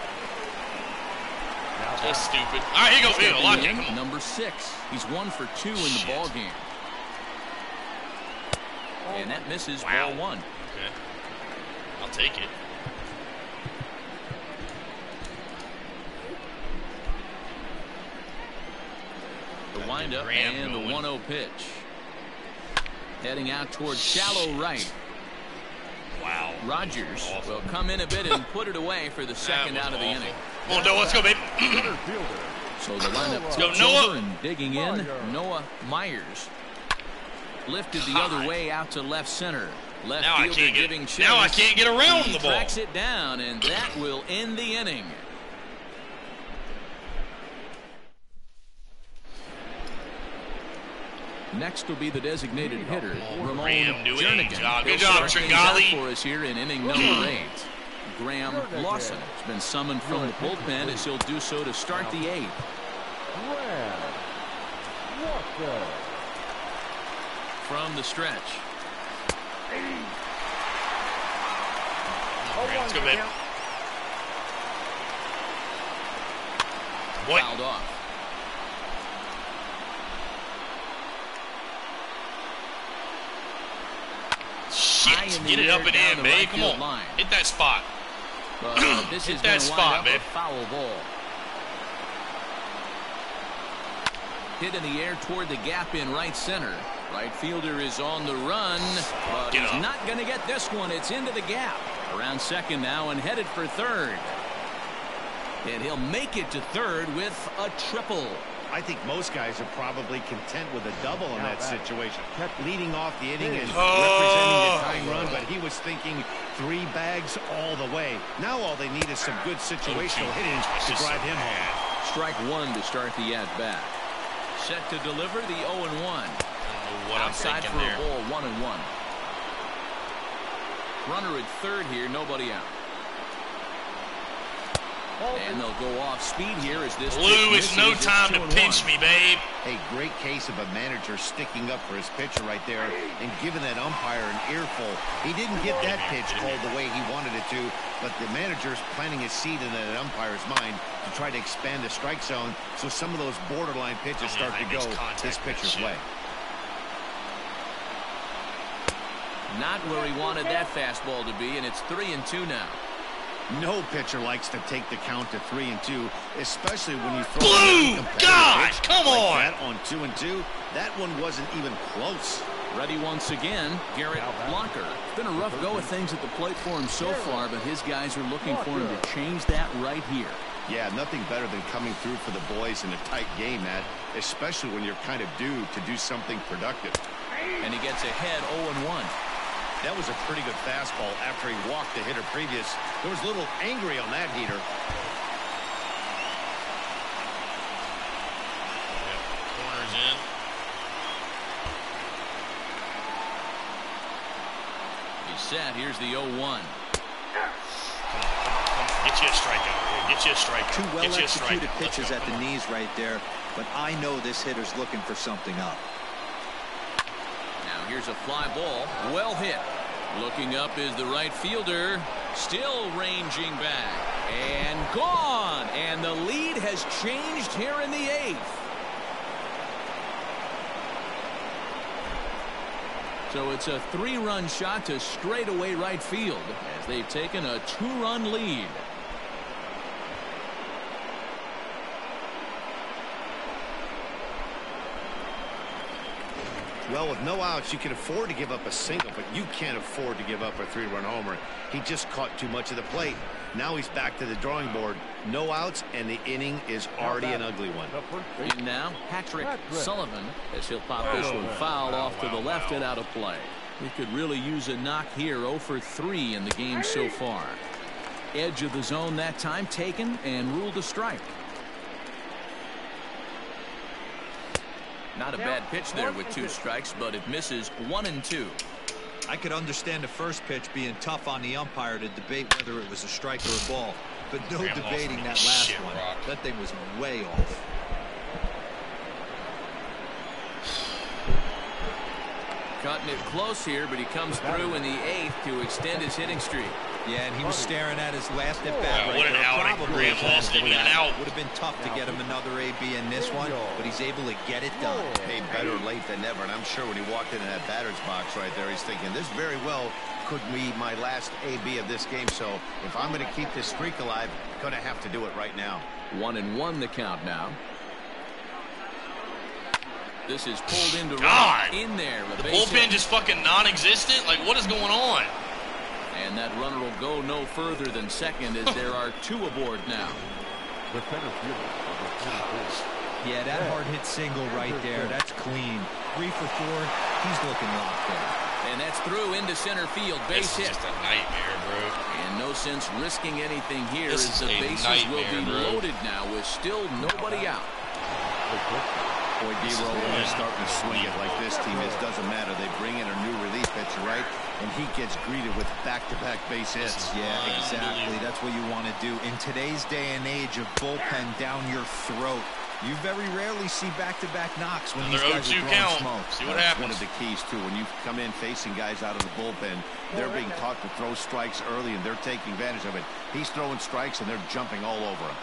That's stupid. All right, here goes go, Phil. Lock it. Come on. Number six. He's one for two in the ball game. And that misses Wow. ball one. Okay. I'll take it. The windup and the 1 0 pitch. Heading out towards shallow right. Wow. Rogers Awful. will come in a bit and put it away for the second out of the awful. inning. Come on, Noah. Let's go, babe. <coughs> So the lineup Let's go, Noah. and digging in, Noah Myers. Lifted the other way out to left center. Left Now I fielder can't get- giving chase. now I can't get around he the ball. tracks it down, and that will end the inning. Next will be the designated hitter, Ramon Graham doing Jernigan. job. Good job, start things out Tringali. for us here in inning number eight. Graham Lawson has been summoned from the bullpen as he'll do so to start the eighth. Graham Walker. From the stretch. Oh, Let's go, babe. count. Boy, Fouled off. Shit. Get it up and in, babe. right Come on. line. Hit that spot. But <clears throat> uh, this Hit is that spot, wind up babe. a foul ball. Hit in the air toward the gap in right center. Right fielder is on the run, but Get he's up. not going to get this one. It's into the gap. Around second now and headed for third. And he'll make it to third with a triple. I think most guys are probably content with a double in that situation. Kept leading off the inning and Oh. representing the tying run, but he was thinking three bags all the way. Now all they need is some good situational hitting to drive him home. Strike one to start the at bat. Set to deliver the 0 and 1. I don't know what Outside I'm for thinking a ball, one and one. Runner at third here, nobody out. And they'll go off speed here as this. Blue, pitch it's no time to pinch one. me, babe. A great case of a manager sticking up for his pitcher right there and giving that umpire an earful. He didn't get that pitch called the way he wanted it to, but the manager's planting a seed in that umpire's mind to try to expand the strike zone so some of those borderline pitches oh, I mean, start to go this pitcher's way. Not where he wanted that fastball to be, and it's three and two now. No pitcher likes to take the count to three and two, especially when you throw Blue, a competitive God, come like on. that on two and two. That one wasn't even close. Ready once again, Garrett Blocker. It's been a rough go of things at the plate for him so far, but his guys are looking for him to change that right here. Yeah, nothing better than coming through for the boys in a tight game, Matt, especially when you're kind of due to do something productive. And he gets ahead 0 and 1. That was a pretty good fastball after he walked the hitter previous. There was a little angry on that heater. Corners in. He's set. Here's the 0 1. Come on, come on. Get you a strikeout. Get you a strikeout. Two well Get you a executed pitches at the knees right there, but I know this hitter's looking for something up. Here's a fly ball. Well hit. Looking up is the right fielder. Still ranging back. And gone. And the lead has changed here in the eighth. So it's a three-run shot to straightaway right field as they've taken a two-run lead. Well, with no outs, you can afford to give up a single, but you can't afford to give up a three-run homer. He just caught too much of the plate. Now he's back to the drawing board. No outs, and the inning is already an ugly one. In now, Patrick Sullivan as he'll pop this one foul off to the left and out of play. He could really use a knock here 0 for 3 in the game so far. Edge of the zone that time taken and ruled a strike. Not a bad pitch there with two strikes, but it misses one and two. I could understand the first pitch being tough on the umpire to debate whether it was a strike or a ball, but no Graham debating that last Shit, one. Rock. That thing was way off. Cutting it close here, but he comes through in the eighth to extend his hitting streak. Yeah, and he was oh. staring at his last at bat. Wow, right what an there. outing. Probably Graham should've lost him an that. out. Would have been tough to get him another AB in this one, but he's able to get it done. Hey, better late than never. And I'm sure when he walked into that batter's box right there, he's thinking, this very well could be my last AB of this game. So if I'm going to keep this streak alive, going to have to do it right now. One and one the count now. This is pulled into God. right in there. a The bullpen hit. just fucking non-existent. Like, what is going on? And that runner will go no further than second as there are two aboard now. The center fielder, number 24. Yeah, that hard hit single right there. That's clean. Three for four. He's looking locked in. And that's through into center field. Base This is hit. just a nightmare, bro. And no sense risking anything here This as is the bases will be bro. loaded now with still nobody out. Boy, D-Roll, when they're starting to swing it like this team is, doesn't matter. They bring in a new relief pitcher, right? And he gets greeted with back-to-back base hits. Yeah, exactly. That's what you want to do. In today's day and age of bullpen down your throat, You very rarely see back-to-back knocks when Another these guys are throwing count. smoke. See what That's happens. one of the keys, too. When you come in facing guys out of the bullpen, they're being taught to throw strikes early, and they're taking advantage of it. He's throwing strikes, and they're jumping all over him.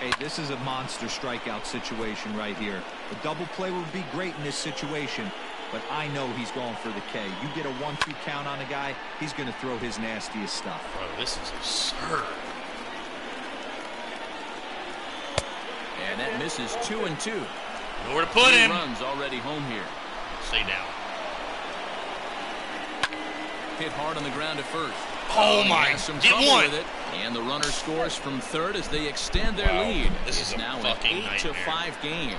Hey, this is a monster strikeout situation right here. A double play would be great in this situation, but I know he's going for the K. You get a 1-2 count on a guy, he's going to throw his nastiest stuff. Bro, this is absurd. And that misses two and two. Nowhere to put Three him. runs already home here. Stay down. Hit hard on the ground at first. Oh He my! has some Get one. with it. And the runner scores from third as they extend their Wow. lead. This it's is a now an fucking eight-to-five game.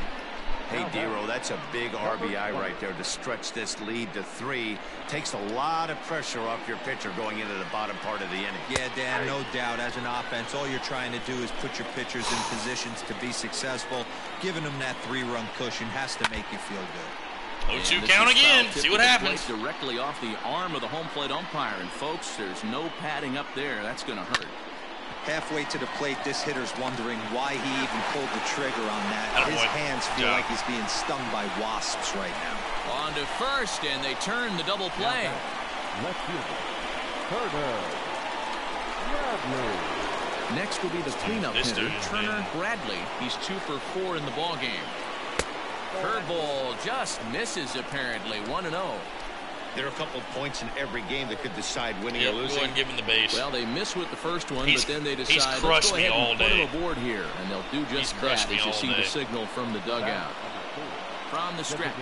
Hey, Dero, that's a big RBI right there to stretch this lead to three. Takes a lot of pressure off your pitcher going into the bottom part of the inning. Yeah, Dan, no doubt. As an offense, all you're trying to do is put your pitchers in positions to be successful. Giving them that three-run cushion has to make you feel good. 0-2 And count again. See what happens. Directly off the arm of the home plate umpire. And folks, there's no padding up there. That's going to hurt. Halfway to the plate, this hitter's wondering why he even pulled the trigger on that. His Attaboy. hands feel Yeah. like he's being stung by wasps right now. On to first, and they turn the double play. Left fielder. Turner. Bradley. Next will be the cleanup This hitter, Turner. Bradley. He's two for four in the ball game. Curveball just misses apparently, one and oh. zero. There are a couple of points in every game that could decide winning Yep, or losing. ahead and give him the base. Well, they miss with the first one, He's- but then they he's decide let's crushed go me ahead all and put him aboard here, and they'll do just crushed that as you see day. the signal from the dugout. From the stretch,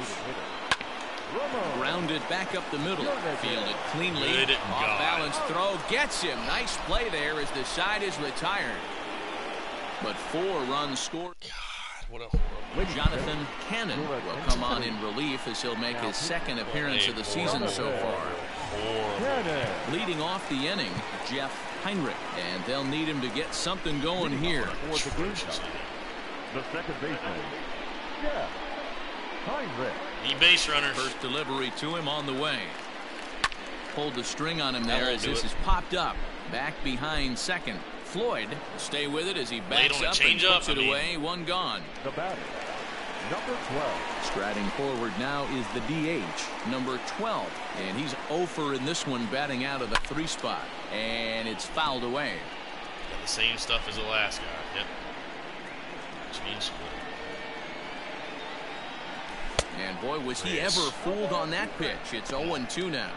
grounded back up the middle, fielded cleanly, Good off God. balance throw, gets him. Nice play there as the side is retired. But four runs scored. What a Jonathan Cannon will come on in relief as he'll make his second appearance of the season so far. Leading off the inning, Jeff Heinrich, and they'll need him to get something going here. The game time. The second baseman. Jeff Heinrich. the base runners. First delivery to him on the way. Pulled the string on him there as this it. is popped up. Back behind second. Floyd will stay with it as he backs on a up and change-up, puts it I mean. away. One gone. The batter. Number 12. Striding forward now is the DH, number 12. And he's over in this one, batting out of the three spot. And it's fouled away. Got the same stuff as the last guy. Yep. Change split. And boy, was he Yes. ever fooled on that pitch. It's 0-2 now.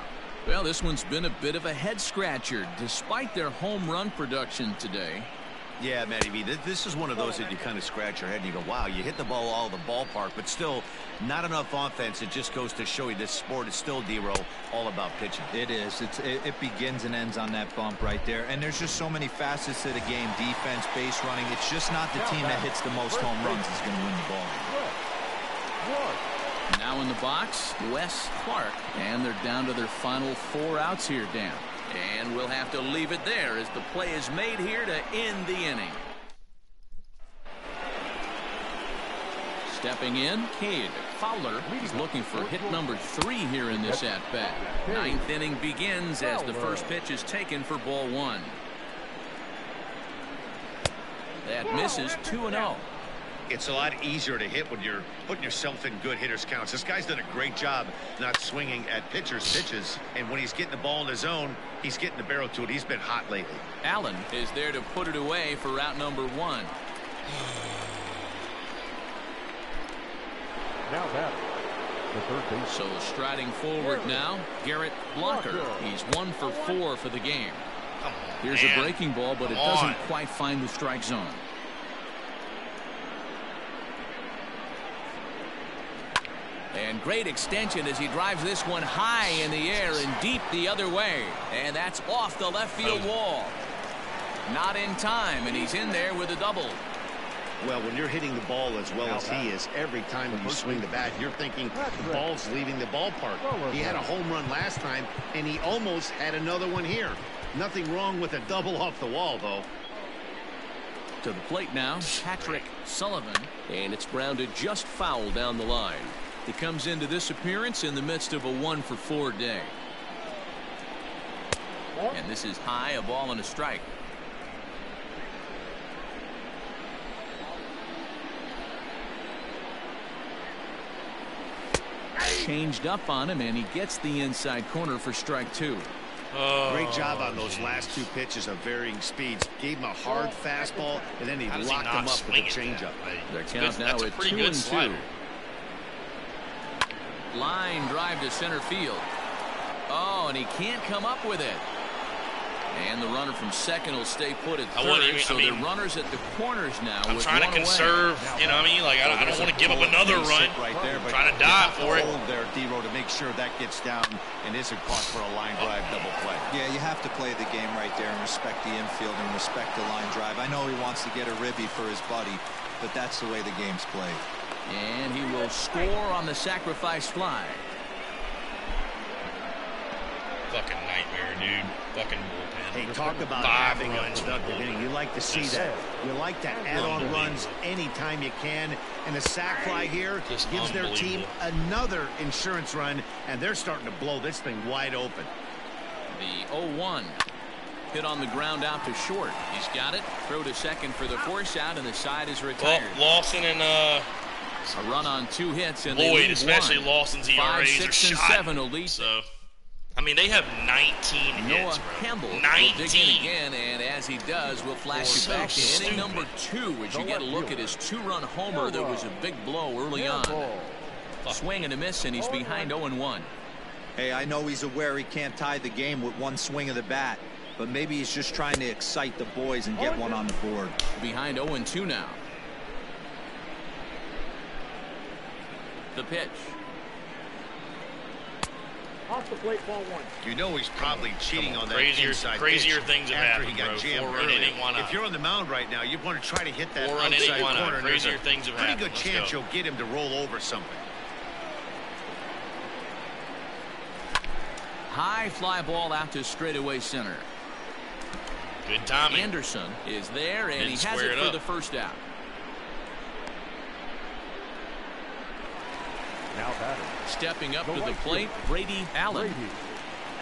Well, this one's been a bit of a head scratcher despite their home run production today. Yeah, Matty B, th- this is one of those that you kind of scratch your head and you go, wow, you hit the ball all the ballpark, but still not enough offense. It just goes to show you this sport is still, Dero, all about pitching. It is. It's, it, it begins and ends on that bump right there. And there's just so many facets to the game. Defense, base running. It's just not the team that hits the most home runs is going to win the ball. Now in the box, Wes Clark. And they're down to their final four outs here, Dan. And we'll have to leave it there as the play is made here to end the inning. Stepping in, Cade Fowler is looking for hit number three here in this at bat. Ninth inning begins as the first pitch is taken for ball one. That misses 2 and oh. 0. It's a lot easier to hit when you're putting yourself in good hitters counts. This guy's done a great job not swinging at pitchers' pitches. And when he's getting the ball in his zone, he's getting the barrel to it. He's been hot lately. Allen is there to put it away for route number one. Now batter. The third base. So striding forward now, Garrett Blocker. He's one for four for the game. Here's man. a breaking ball, but it doesn't on. quite find the strike zone. And great extension as he drives this one high in the air and deep the other way. And that's off the left field wall. Not in time, and he's in there with a double. Well, when you're hitting the ball as well as he is, every time you swing the bat, you're thinking the ball's leaving the ballpark. He had a home run last time, and he almost had another one here. Nothing wrong with a double off the wall, though. To the plate now, Patrick Sullivan, and it's grounded just foul down the line. He comes into this appearance in the midst of a one for four day. And this is high, a ball and a strike. Changed up on him, and he gets the inside corner for strike two. Oh, Great job on those geez. last two pitches of varying speeds. Gave him a hard fastball, and then he locked he him up with a changeup. They're counting now at two and slider. two. Line drive to center field. Oh, and he can't come up with it. And the runner from second will stay put at I wouldn't third, even- I so mean- the runners at the corners now. I'm trying to one away. conserve. You know what I mean? Like I don't, I don't want to give up another run. right there, but trying to die for it. Hold there, D-Row, to make sure that gets down and isn't caught for a line drive double play. Yeah, you have to play the game right there and respect the infield and respect the line drive. I know he wants to get a ribby for his buddy, but that's the way the game's played. And he will score on the sacrifice fly. Fucking nightmare, dude. Fucking bullpen. Hey, talk about Five having a runs productive inning. You like to see Just that. You like to add on runs anytime you can. And the sac fly here Just gives their team another insurance run, and they're starting to blow this thing wide open. The 0-1. Hit on the ground out to short. He's got it. Throw to second for the force out, and the side is Well, retired. Lawson and uh, A run on two hits, and they Lloyd, lead especially one. Lawson's ERAs Five, are six, and shot. seven will lead. So, I mean, they have 19 Noah hits, bro. Campbell will dig in 19. again, and as he does, we'll flash So you back to inning number two as you get a look at his two-run homer that was a big blow early on. Swing and a miss, and he's behind 0-1. Hey, I know he's aware he can't tie the game with one swing of the bat, but maybe he's just trying to excite the boys and get one on the board. Behind 0-2 now. The pitch. Off the plate, ball one. You know he's probably cheating on that Crazier- inside crazier pitch things have after happened, he got bro. jammed Four-run earlier. inning, one. If you're on the mound right now, you want to try to hit that Four-run inning, one corner. and there's Crazier a things have pretty happened. good Let's chance go. you'll get him to roll over something. High fly ball out to straightaway center. Good timing. Anderson is there, and Didn't he has it it for up. the first out. Now batting. Stepping up The to the right plate, Brady Allen. Brady.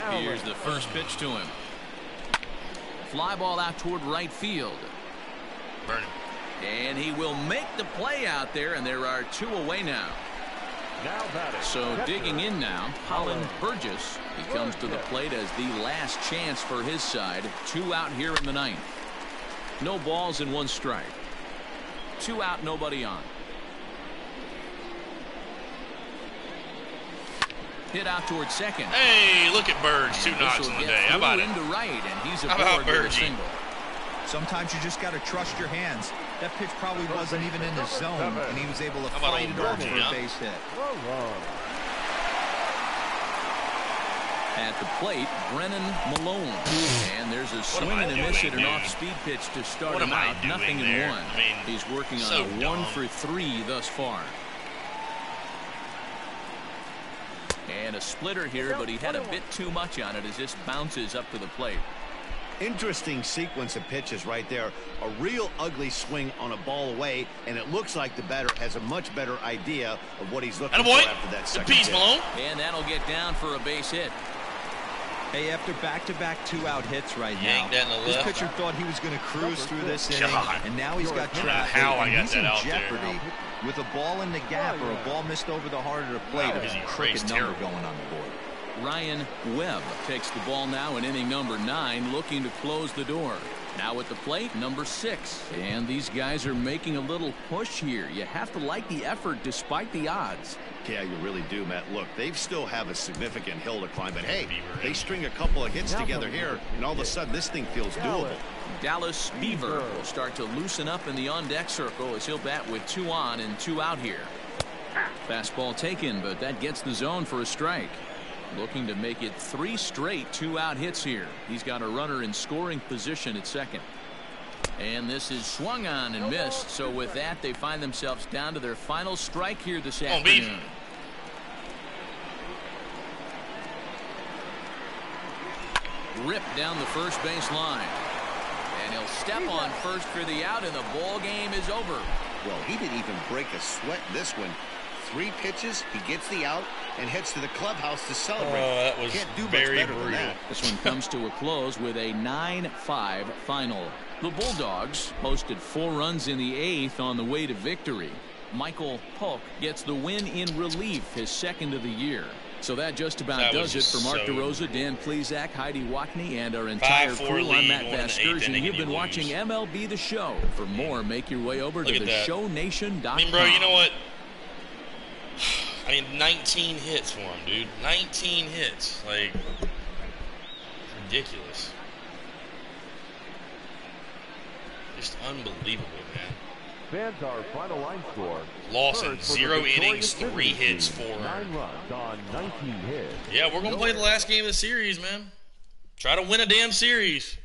Allen. Here's the first pitch to him. Fly ball out toward right field. Burn. And he will make the play out there, and there are two away now. Now batting. So Catcher. digging in now, Colin Burgess. He comes to the plate as the last chance for his side. Two out here in the ninth. No balls and one strike. Two out, nobody on. Hit out towards second. Hey, look at Birds. Two And knocks this'll in the day. How about it? into right, and he's How about aboard with a single. Sometimes you just got to trust your hands. That pitch probably wasn't even in the zone, and he was able to How about fight it off Bergie, for a base hit. Run, run. At the plate, Brennan Malone. And there's a swing and a miss doing, at an off-speed pitch to start him out. Nothing in one. I mean, He's working on a one dumb. for three thus far. And a splitter here, but he had a bit too much on it as this bounces up to the plate. Interesting sequence of pitches right there. A real ugly swing on a ball away, and it looks like the batter has a much better idea of what he's looking Attaboy. for after that second piece, pitch. Malone. And that'll get down for a base hit. Hey, after back-to-back two-out hits right Yank now, in the this left. pitcher thought he was going to cruise through this inning, and now he's got know trapped, how I and got he's that in out there. Jeopardy with a ball in the gap or a ball missed over the heart of the plate. Because There's a he crooked number terrible. going on the board. Ryan Webb takes the ball now in inning number nine, looking to close the door. Now at the plate, number six. And these guys are making a little push here. You have to like the effort despite the odds. Yeah, you really do, Matt. Look, they still have a significant hill to climb, but hey, they string a couple of hits together here, and all of a sudden this thing feels doable. Dallas Beaver will start to loosen up in the on-deck circle as he'll bat with two on and two out here. Fastball taken, but that gets the zone for a strike. Looking to make it three straight two-out hits here. He's got a runner in scoring position at second. And this is swung on and missed. So with that, they find themselves down to their final strike here this oh, Beef. afternoon. Ripped down the first base line. And he'll step on first for the out, and the ball game is over. Well, he didn't even break a sweat in this one. Three pitches, he gets the out, and heads to the clubhouse to celebrate. Oh, that was Can't do very much better than that. This one comes to a close with a 9-5 final. The Bulldogs posted four runs in the eighth on the way to victory. Michael Polk gets the win in relief, his second of the year. So that just about That does it for Mark so- DeRosa, Dan Plesac, Heidi Watney, and our entire 5-4 crew. I'm lead Matt going into Vasgersian. You've you been watching. MLB The Show. For more, make your way over Look to theshownation.com. I mean, bro, you know what? <sighs> I mean, 19 hits for him, dude. 19 hits. Like, ridiculous. Just unbelievable, man. Fans, our final line score. Lawson, First zero innings, three hits for- Nine runs on 19 hits. Yeah, we're gonna play the last game of the series, man. Try to win a damn series,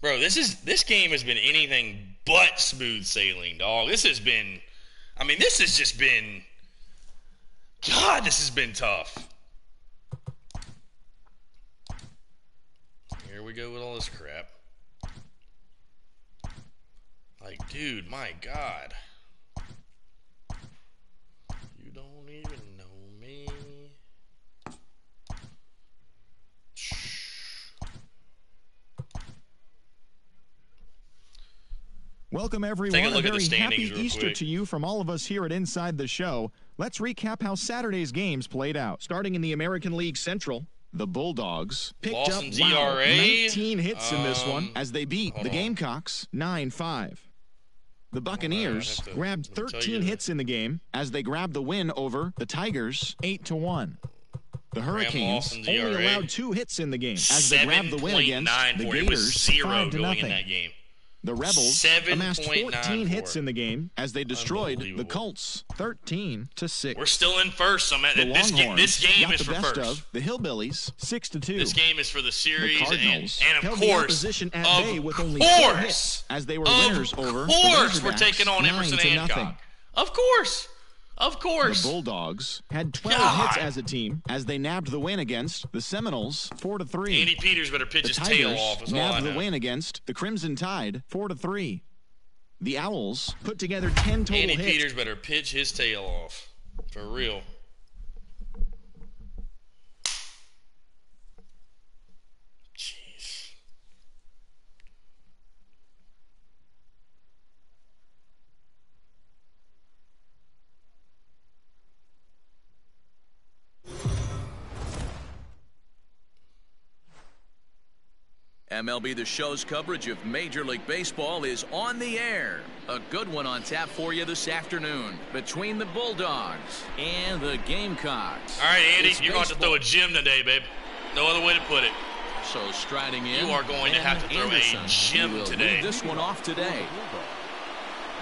bro. This is this game has been anything but smooth sailing, dog. This has been, I mean, this has just been, God, this has been tough. Here we go with all this crap. Like, dude, my God. You don't even know me. Welcome, everyone. A the very happy Easter quick. to you from all of us here at Inside the Show. Let's recap how Saturday's games played out. Starting in the American League Central, the Bulldogs picked Lawson's up wow, 19 hits in this one um, as they beat the. Gamecocks 9-5. The Buccaneers to- grabbed let me tell 13 hits in the game as they grabbed the win over the Tigers 8 to 1. The Hurricanes only allowed two hits in the game as they grabbed the win against the for it. It was Gators zero 5 to nothing. In that game. The Rebels amassed 7.9 14 hits in the game as they destroyed the. Colts 13 to 6. We're still in first. So I'm at, the this, ga- this game is the for best first. of the Hillbillies 6 to 2. This game is for the the series, and, Cardinals and of the course, at of bay with only four course, hits as they were of winners over the course, we're taking on Emerson Hancock. Of course, of course. The Bulldogs had 12 God. hits as a team as they nabbed the win against the Seminoles 4 to 3. Andy Peters better pitch the his tail off. Is all I nabbed the win against the Crimson Tide 4 to 3. The Owls put together 10 total Andy hits Peters better pitch his tail off. For real. MLB The Show's coverage of Major League Baseball is on the air. A good one on tap for you this afternoon between the Bulldogs and the Gamecocks. All right, Andy, It's you're going to throw a baseball. gem today, babe. No other way to put it. So striding in, You are going to have to throw a Anderson, gem who will today. this one off today.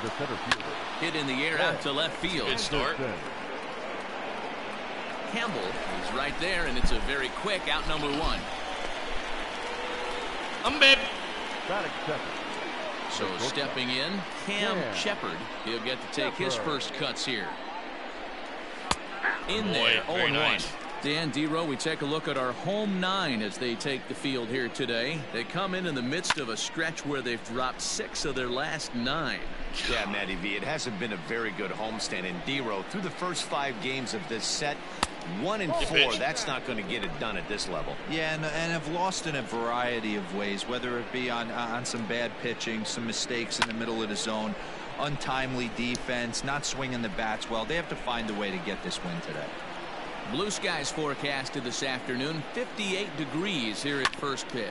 The center fielder. Hit in the air out to left field. Good start. Campbell is right there, and it's a very quick out number one. I'm babe. So stepping in, Cam Yeah. Shepherd. He'll get to take his first cuts here. In there, very 0 nice. 1. Dan Dero, we take a look at our home nine as they take the field here today. They come in in the midst of a stretch where they've dropped six of their last nine. Yeah, Matty V, it hasn't been a very good homestand in D-Row. Through the first five games of this set, one and four, that's not going to get it done at this level. Yeah, and, and have lost in a variety of ways, whether it be on uh, on some bad pitching, some mistakes in the middle of the zone, untimely defense, not swinging the bats well. They have to find a way to get this win today. Blue skies forecasted this afternoon, 58 degrees here at first pitch.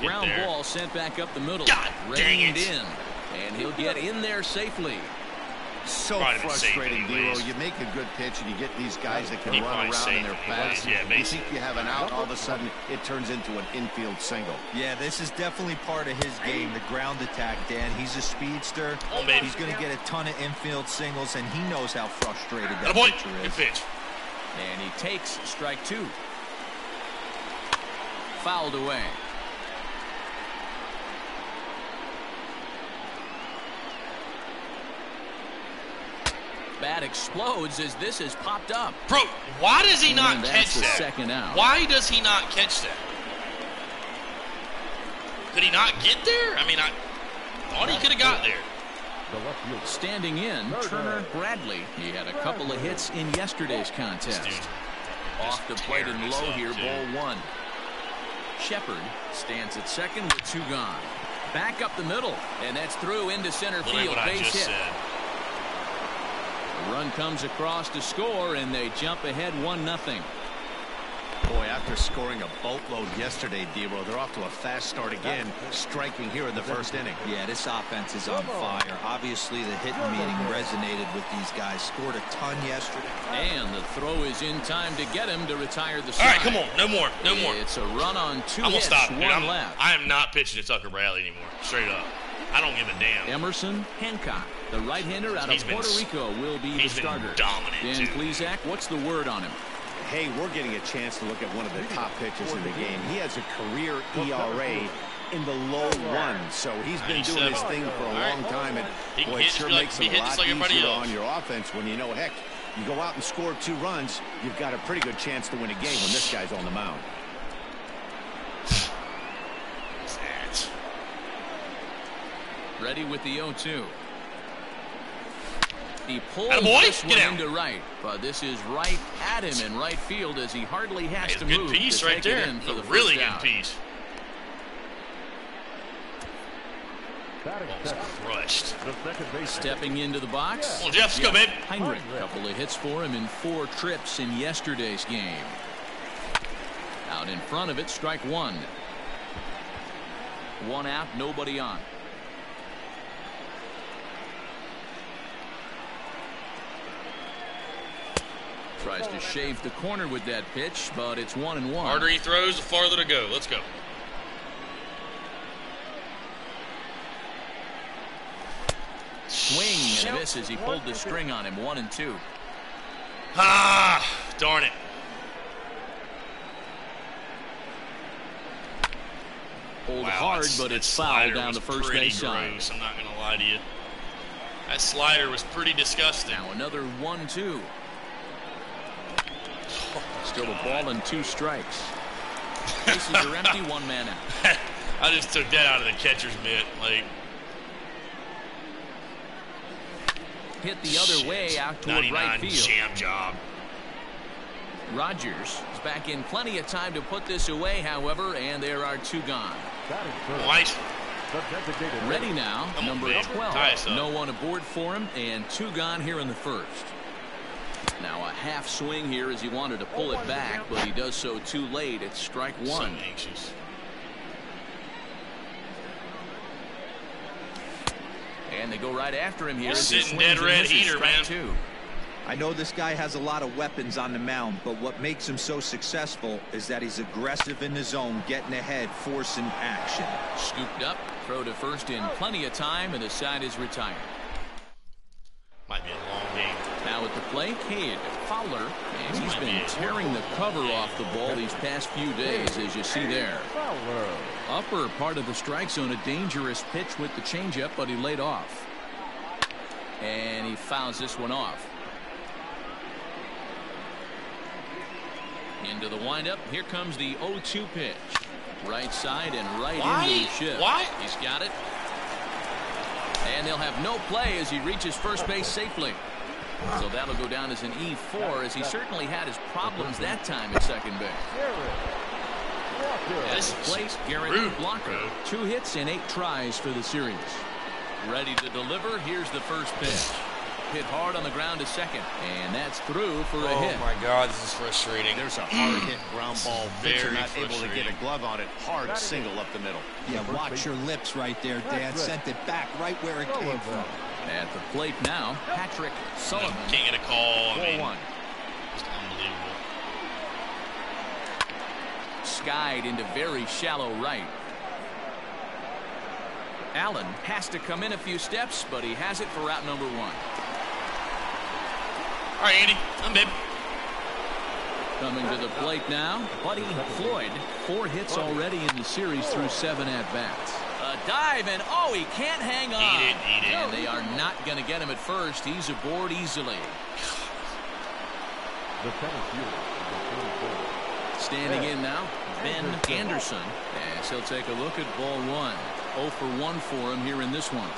Ground ball sent back up the middle. God dang it. in. And he'll get in there safely. So Probably been safe frustrating, anyways. Dero. You make a good pitch and you get these guys that can He run around in their anyways. fast. Yeah, you basically. think you have an out, all of a sudden it turns into an infield single. Yeah, this is definitely part of his game, the ground attack, Dan. He's a speedster. Oh. He's going to get a ton of infield singles, and he knows how frustrated Got a that point. pitcher Good is. pitch. And he takes strike two. Fouled away. Bat explodes as this has popped up. Bro, why does he not catch that? second out. Why does he not catch that? Could he not get there? I mean, I thought he could have got there. The left fielder. Standing in, Tucker Bradley. He had a couple of hits in yesterday's contest. Off the plate and low here, ball one. Shepherd stands at second with two gone. Back up the middle, and that's through into center field. Base hit. said. Run comes across to score, and they jump ahead 1 nothing. Boy, after scoring a boatload yesterday, Dero, they're off to a fast start again, striking here in the first inning. Yeah, this offense is on fire. Obviously, the hitting meeting resonated with these guys. Scored a ton yesterday. And the throw is in time to get him to retire the All side. right, come on. No more. No more. It's a run on 2 I'm gonna hits, stop. Dude. one I'm, left. I am not pitching to Tucker Bradley anymore. Straight up. I don't give a damn. Emerson Hancock, the right-hander out He's of been Puerto s- Rico, will be the he's been starter. dominant, Dan too. Plesac, what's the word on him? Hey, we're getting a chance to look at one of the top pitchers in the game. He has a career ERA in the low one, so he's been doing his thing for a long time, and boy, it sure makes he it a lot just like everybody easier on your offense when you know, heck, you go out and score two runs, you've got a pretty good chance to win a game when this guy's on the mound. Ready with the 0-2. He pulls Attaboy, this get one down. into right, but this is right at him in right field as he hardly has It's to a good move piece to right take there. it in for A the really good out. piece. Ball's crushed. the second. Stepping into the box. Come on, Jeff. Let's go, babe. Heinrich, couple of hits for him in four trips in yesterday's game. Out in front of it, strike one. One out, nobody on. Tries to shave the corner with that pitch, but it's one and one. Harder he throws, the farther to go. Let's go. Swing and a miss as he pulled the string on him. One and two. Ah, darn it. Pulled Wow, hard, that's- but that it's fouled slider down the first base side. I'm not gonna lie to you. That slider was pretty disgusting. Now another one-two. Still a ball and two strikes. <laughs> Bases are empty, one man out. <laughs> I just took that out of the catcher's mitt. Like Hit the other way out toward right field. jam job. Rogers is back in plenty of time to put this away, however, and there are two gone. Batting third, Nice. Ready now, number 12. Tie us up. No one aboard for him, and two gone here in the first. Now a half swing here as he wanted to pull it back, but he does so too late. It's strike So one. anxious. And they go right after him here. as he Sitting dead red heater, man. Two. I know this guy has a lot of weapons on the mound, but what makes him so successful is that he's aggressive in the zone, getting ahead, forcing action. Scooped up, throw to first in plenty of time, and the side is retired. Might be a long game. Now at the Cade Fowler, and he's been tearing the cover off the ball these past few days, as you see there. Fowler. Upper part of the strike zone, a dangerous pitch with the changeup, but he laid off. And he fouls this one off. Into the windup. Here comes the 0-2 pitch. Right side and right Why? into the shift. Why? He's got it. And they'll have no play as he reaches first base safely. So that'll go down as an E4 as he certainly had his problems that time at second base. Garrett. This Place Garrett rude, Blocker. Two hits and eight tries for the series. Ready to deliver. Here's the first pitch. Hit hard on the ground to second. And that's through for a Oh hit. Oh my God, this is frustrating. There's a hard hit ground ball. Pitcher very not able to get a glove on it. Hard single up the middle. Yeah, watch your lips right there, Dad. Sent it back right where it came from. At the plate now, Patrick Sullivan. Can't get a call. I mean, one. it's unbelievable. Skied into very shallow right. Allen has to come in a few steps, but he has it for out number one. All right, Andy, I'm bib. Coming to the plate now, Buddy Floyd. Four hits already in the series through seven at-bats. A dive, and oh, he can't hang on. Eat it, eat it. And they are not going to get him at first. He's aboard easily. The center fielder. the 44. Standing in now, Ben Anderson. As he'll take a look at ball one. 0 for 1 for him here in this one.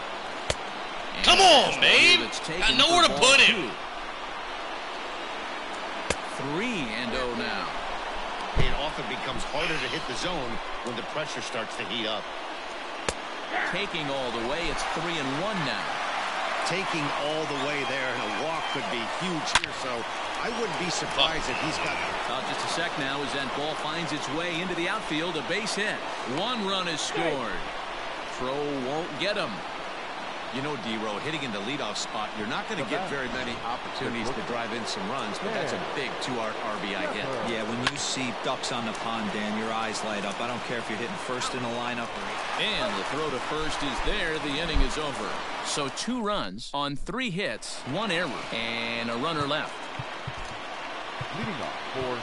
And Come on, babe. that's Got taken nowhere to put him. two. Three and 0 now. It often becomes harder to hit the zone when the pressure starts to heat up. Taking all the way, it's three and one now. taking all the way there, and a walk could be huge here, so I wouldn't be surprised if he's got... Uh, just a sec now as that ball finds its way into the outfield, a base hit. One run is scored. Throw won't get him. You know, D-Row, hitting in the leadoff spot, you're not going to get very many opportunities to drive in some runs, but that's a big two-art RBI hit. Yeah, when you see ducks on the pond, Dan, your eyes light up. I don't care if you're hitting first in the lineup. And the throw to first is there. The inning is over. So two runs on three hits, one error, and a runner left.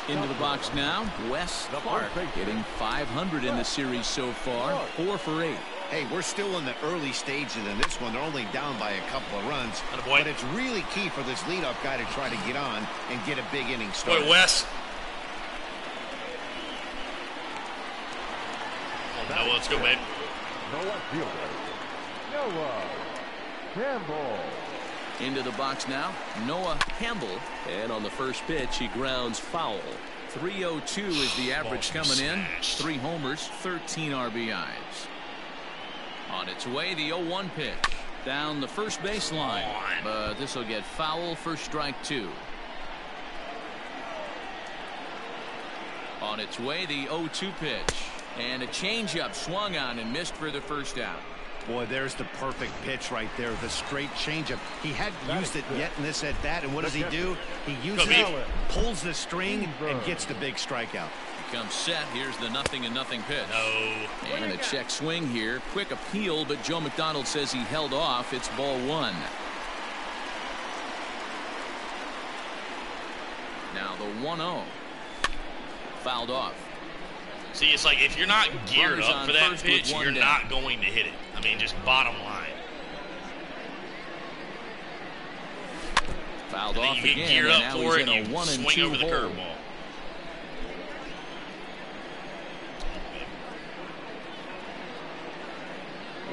Into the box now, Wes Clark getting 500 in the series so far, four for eight. Hey, we're still in the early stages in this one. They're only down by a couple of runs. But it's really key for this leadoff guy to try to get on and get a big inning start. Boy, Wes. Oh, no, let's go, babe. Noah fielder. Noah Campbell. Into the box now, Noah Campbell. And on the first pitch, he grounds foul. 302 is the average coming in. Three homers, 13 RBIs. On its way, the 0-1 pitch. Down the first baseline. But this will get foul for strike two. On its way, the 0-2 pitch. And a changeup swung on and missed for the first out. Boy, there's the perfect pitch right there. The straight changeup. He hadn't used it yet in this at bat. And what does he do? He uses it, pulls the string, and gets the big strikeout. Comes set. Here's the nothing and nothing pitch. No. And a check swing here. Quick appeal, but Joe McDonald says he held off. It's ball one. Now the 1-0. Fouled off. See, it's like if you're not geared Runners up for that pitch, you're down. not going to hit it. I mean, just bottom line. Fouled And then off you get again. geared up for he's it, in and a you one and swing over the curveball.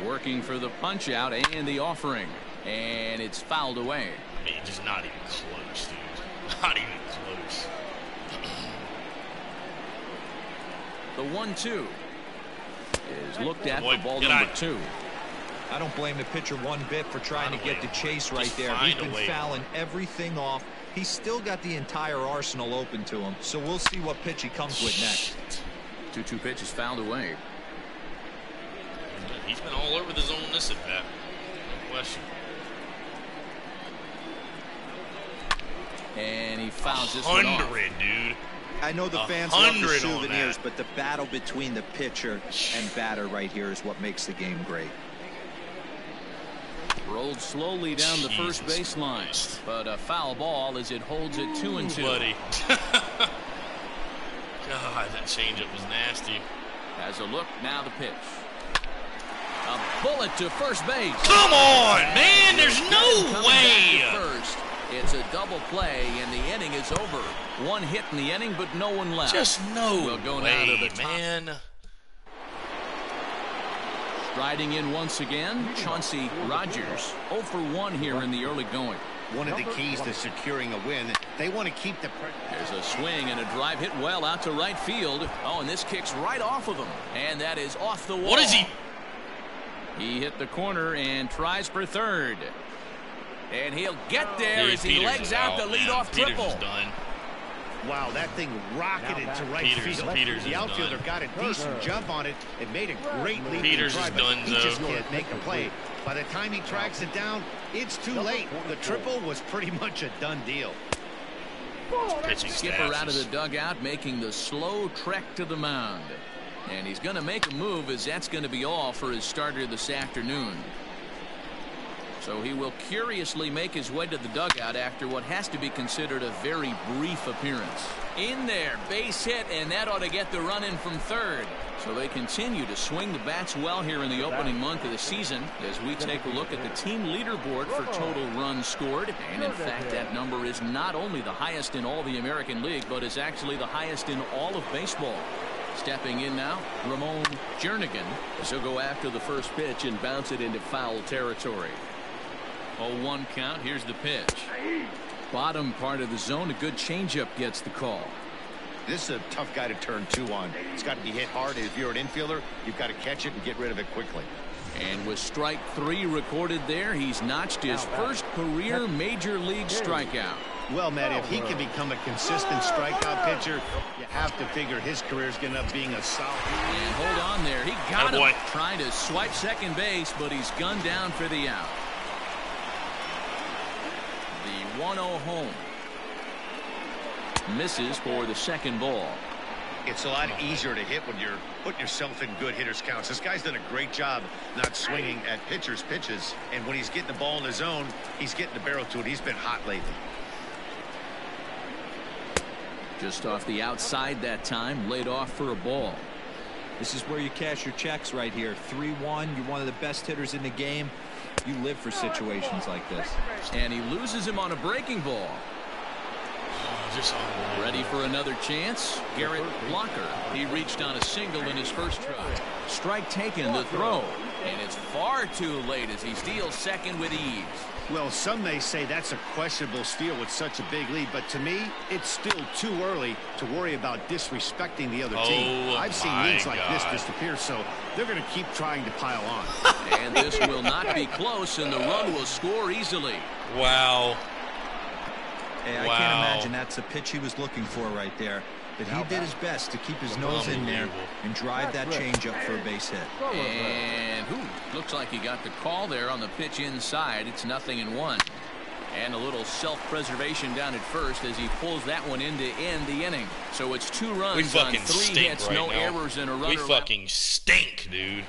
Working for the punch out and the offering. And it's fouled away. I mean, just not even close, dude. <laughs> Not even close. The 1-2 is looked at Boy, for ball number eye. two. I don't blame the pitcher one bit for trying to get way. the chase right Just there. He's been fouling everything off. He's still got the entire arsenal open to him. So we'll see what pitch he comes with next. 2-2 pitch is fouled away. Uh, he's been all over the zone this at bat. No question. And he fouls this one off. Hundred, dude. I know the fans love the souvenirs, but the battle between the pitcher and batter right here is what makes the game great. Rolled slowly down the first Jesus baseline. Christ. But a foul ball as it holds it two and two. Buddy. <laughs> God, that changeup was nasty. As a look, now the pitch. A bullet to first base. Come on, man. There's no way. First, it's a double play, and the inning is over. One hit in the inning, but no one left. Just no We'll go now way, to the top. man. Striding in once again, Chauncey Rogers. 0 for 1 here in the early going. One of the keys to securing a win, they want to keep the pressure. There's a swing and a drive hit well out to right field. Oh, and this kicks right off of him. And that is off the wall. What is he? He hit the corner and tries for third. And he'll get there Dude, as he Peters legs is out, the man. leadoff Peters triple. done. Wow, that thing rocketed to right Peters- field. Peters the is outfielder done. got a decent jump on it. It made a great leaping Peters is drive, but done, he just can't make the play. By the time he tracks it down, it's too late. The triple was pretty <laughs> much a done deal. Pitching Skipper out of the dugout making the slow trek to the mound. And he's going to make a move as that's going to be all for his starter this afternoon. So he will curiously make his way to the dugout after what has to be considered a very brief appearance. In there, base hit, and that ought to get the run in from third. So they continue to swing the bats well here in the opening month of the season as we take a look at the team leaderboard for total runs scored. And in fact, that number is not only the highest in all the American League, but is actually the highest in all of baseball. Stepping in now, Ramon Jernigan. As he'll go after the first pitch and bounce it into foul territory. 0-1 count. Here's the pitch. Bottom part of the zone. A good changeup gets the call. This is a tough guy to turn two on. It's got to be hit hard. If you're an infielder, you've got to catch it and get rid of it quickly. And with strike three recorded there, he's notched his first career major league strikeout. Well, Matt, if he can become a consistent strikeout pitcher, you have to figure his career is going to end up being a solid. And hold on there. He got oh, Attaboy. him trying to swipe second base, but he's gunned down for the out. The 1-0 home. Misses for the second ball. It's a lot easier to hit when you're putting yourself in good hitters counts. This guy's done a great job not swinging at pitchers' pitches. And when he's getting the ball in his zone, he's getting the barrel to it. He's been hot lately. Just off the outside that time, laid off for a ball. This is where you cash your checks right here. 3-1. You're one of the best hitters in the game. You live for situations like this. And he loses him on a breaking ball. Just. Ready for another chance? Garrett Blocker. He reached on a single in his first try. Strike taken, the throw. And it's far too late as he steals second with ease. Well, some may say that's a questionable steal with such a big lead, but to me, it's still too early to worry about disrespecting the other team. Oh, I've seen my leads like this disappear, so they're going to keep trying to pile on. <laughs> And this will not be close, and the run will score easily. Wow. Hey, I Wow. can't imagine that's the pitch he was looking for right there. But he did his best to keep his nose in there and drive that changeup for a base hit. And who looks like he got the call there on the pitch inside. It's nothing in one. And a little self-preservation down at first as he pulls that one in to end the inning. So it's two runs on fucking three stink hits, right no now. errors, and a runner. We left. fucking stink, dude.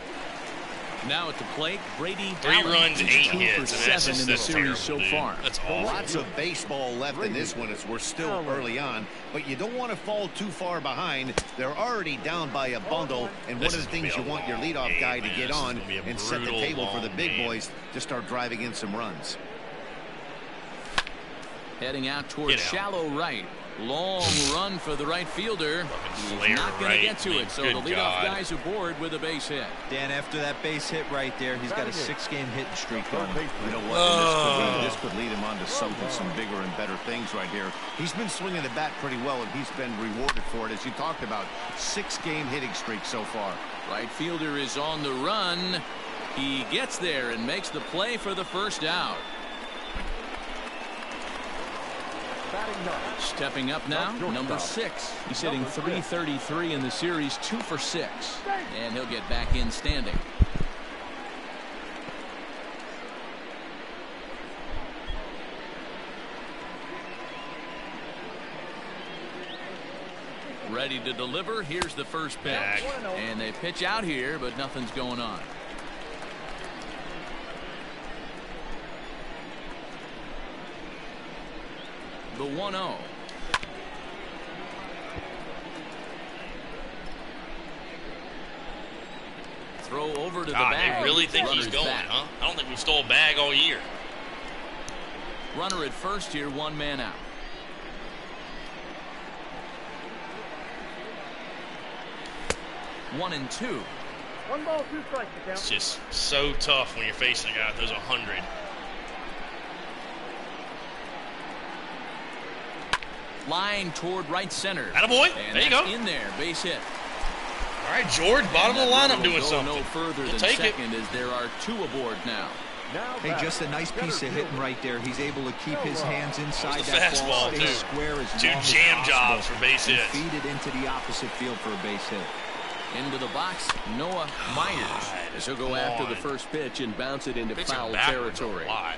Now at the plate, Brady Three Allen, runs, he's eight two hits. for and that's seven just in the that's series terrible, so dude. far. That's awful. Lots of baseball left in this one as we're still early on, but you don't want to fall too far behind. They're already down by a bundle, and This one of the things you want your leadoff game, guy to man. get on gonna be a and set the table for the big game. boys to start driving in some runs. Heading out towards out. shallow right. Long run for the right fielder. He's not going right. to get to it, so the leadoff God. guy's aboard with a base hit. Dan, after that base hit right there, he's got a six-game hitting streak going. You know what? And This, could lead, this could lead him on to something, some bigger and better things right here. He's been swinging the bat pretty well, and he's been rewarded for it, as you talked about. Six-game hitting streak so far. Right fielder is on the run. He gets there and makes the play for the first out. Stepping up now, number six. He's hitting 333 in the series, two for six. And he'll get back in standing. Ready to deliver. Here's the first pitch. And they pitch out here, but nothing's going on. the 1-0. Throw over to God, the bag. They really think Runner's he's going, back. huh? I don't think we stole a bag all year. Runner at first here, one man out. One and two. One ball, two strikes. It's just so tough when you're facing a guy that throws 100. Line toward right center. Attaboy. And There you go. in there, base hit. All right, George, bottom of the That lineup doing go something. No further We'll than take it. second as there are two aboard now. Hey, just a nice piece of hitting right there. He's able to keep his hands inside the that ball, fastball, stay too. square as Two long jam possible, jobs for base and hits. feed it into the opposite field for a base hit. Into the box, Noah Myers. As he'll go come after the first pitch and bounce it into Pitching foul backwards a territory. lot.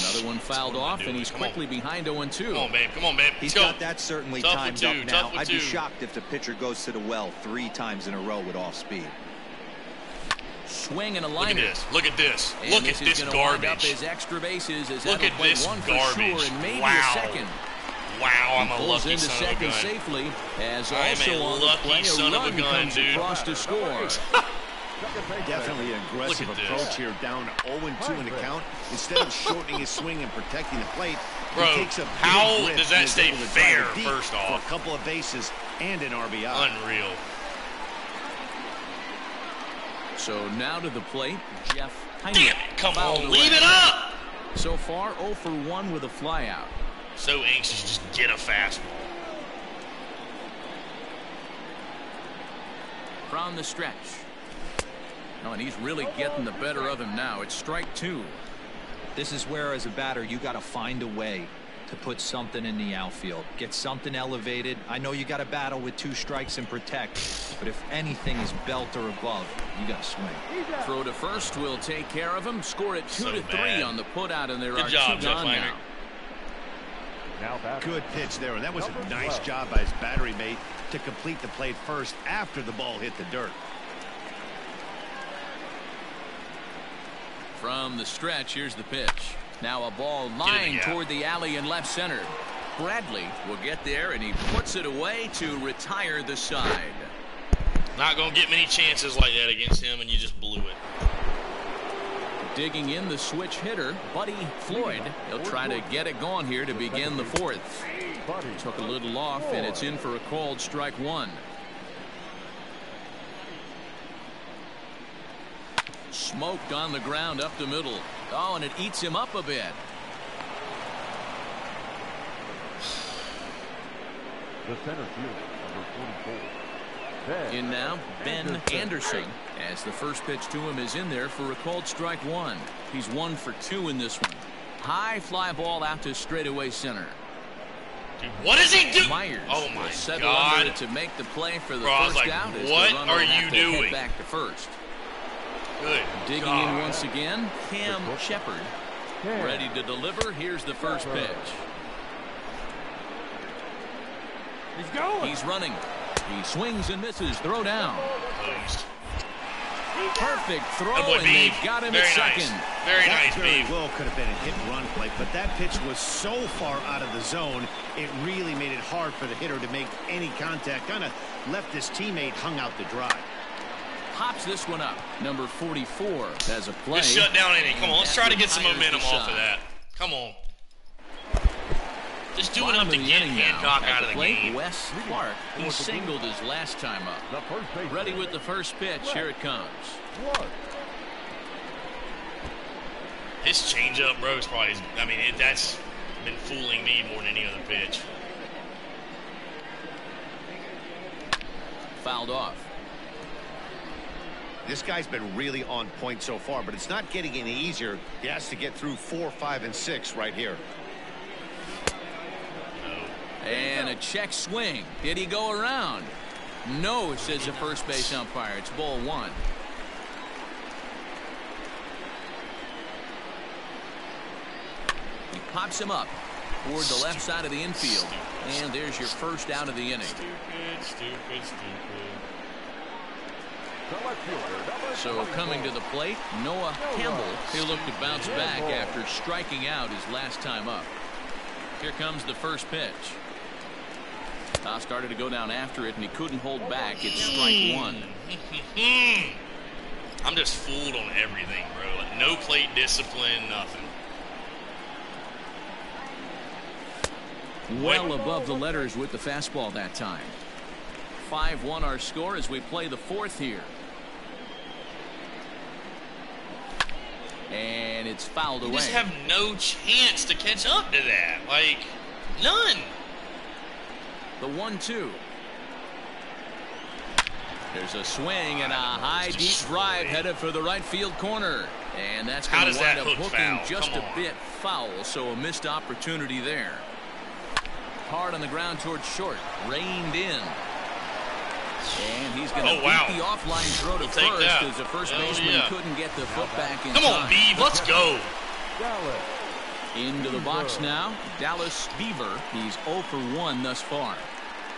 Another one fouled what am I off, and he's Come on. quickly behind 0 2. Come on, babe. Come on, babe. He's Let's go. got that certainly Tough timed up now. I'd be shocked if the pitcher goes to the well three times in a row with off speed. Swing and a Look at this. Look at this. And Look this at is this gonna wind up garbage. as extra bases as Look that'll at this one for garbage. sure and maybe Wow. a second. Wow, I'm a lucky into son of a second gun. safely as I am also a on the lucky play a son of a run gun, comes dude. across to score. <laughs> Definitely an aggressive approach here down 0-2 in the count. Instead of shortening his swing and protecting the plate, Bro, he takes a how does that stay fair, first off? a couple of bases and an RBI. Unreal. So now to the plate, Jeff Heine. Damn it, come on, leave it up! So far, 0 for 1 with a flyout. So anxious, just get a fastball. From the stretch, Oh, and he's really getting the better of him now. It's strike two. This is where, as a batter, you got to find a way to put something in the outfield. Get something elevated. I know you got to battle with two strikes and protect, but if anything is belt or above, you got to swing. Throw to first We'll take care of him. Score it two So to three on the putout, and there Good are job, two Jeff gone Heinrich. now. Now. Good pitch there, and that was a nice 12. job by his battery mate to complete the play first after the ball hit the dirt. From the stretch, here's the pitch. Now a ball lying gap. toward the alley in left center. Bradley will get there, and he puts it away to retire the side. Not going to get many chances like that against him, and you just blew it. Digging in the switch hitter, Buddy Floyd. He'll try to get it going here to begin the fourth. Buddy. Took a little off, and it's in for a called strike one. Smoked on the ground up the middle. Oh, and it eats him up a bit. The center fielder, number 44. Ben In now, Ben Anderson, as the first pitch to him is in there for a called strike one. He's one for two in this one. High fly ball out to straightaway center. Dude, what is he doing? Myers Oh will my settle God. to make the play for the Bro, first like, out. what are you to head doing? Back to first. Good. Digging God. in once again, Cam Shepherd. Cam. Ready to deliver. Here's the first pitch. He's going. He's running. He swings and misses. Throw down. Closed. Perfect throw, Good boy, and they Beeve. got him Very at nice. second. Very That nice, very well could have been a hit and run play, but that pitch was so far out of the zone, it really made it hard for the hitter to make any contact. Kind of left his teammate hung out to dry. Pops this one up. Number 44 has a play. Good shutdown inning. Come on, let's try to get some momentum off of that. Come on. Just do Bottom enough to of the get inning. Hancock out of the plate, game. Wes Clark. He singled his last time up. The first base. Ready with the first pitch. Here it comes. Clark. His changeup, bro, is probably. I mean, it, that's been fooling me more than any other pitch. Fouled off. This guy's been really on point so far, but it's not getting any easier. He has to get through four, five, and six right here. And a check swing. Did he go around? No, says the first base umpire. It's ball one. He pops him up toward the left side of the infield. And there's your first out of the inning. Stupid, stupid, stupid. The left fielder, number So coming to the plate, Noah Campbell. He'll look to bounce back after striking out his last time up. Here comes the first pitch. Toss started to go down after it, and he couldn't hold back. It's strike one. <laughs> I'm just fooled on everything, bro. Like, no plate discipline, nothing. Well above the letters with the fastball that time. 5-1 our score as we play the fourth here. And it's fouled You away. just have no chance to catch up to that. Like, none. The one-two. There's a swing and a high deep drive headed for the right field corner. And that's going to wind up hook hooking foul? just a bit foul, so a missed opportunity there. Hard on the ground towards short. Reined in. And he's going to Oh, wow. beat the offline throw to We'll take first that. as the first Hell baseman yeah. couldn't get the foot back in Come on, time. Beeve, let's go. Dallas. Into the box now, Dallas Beaver. He's 0 for 1 thus far.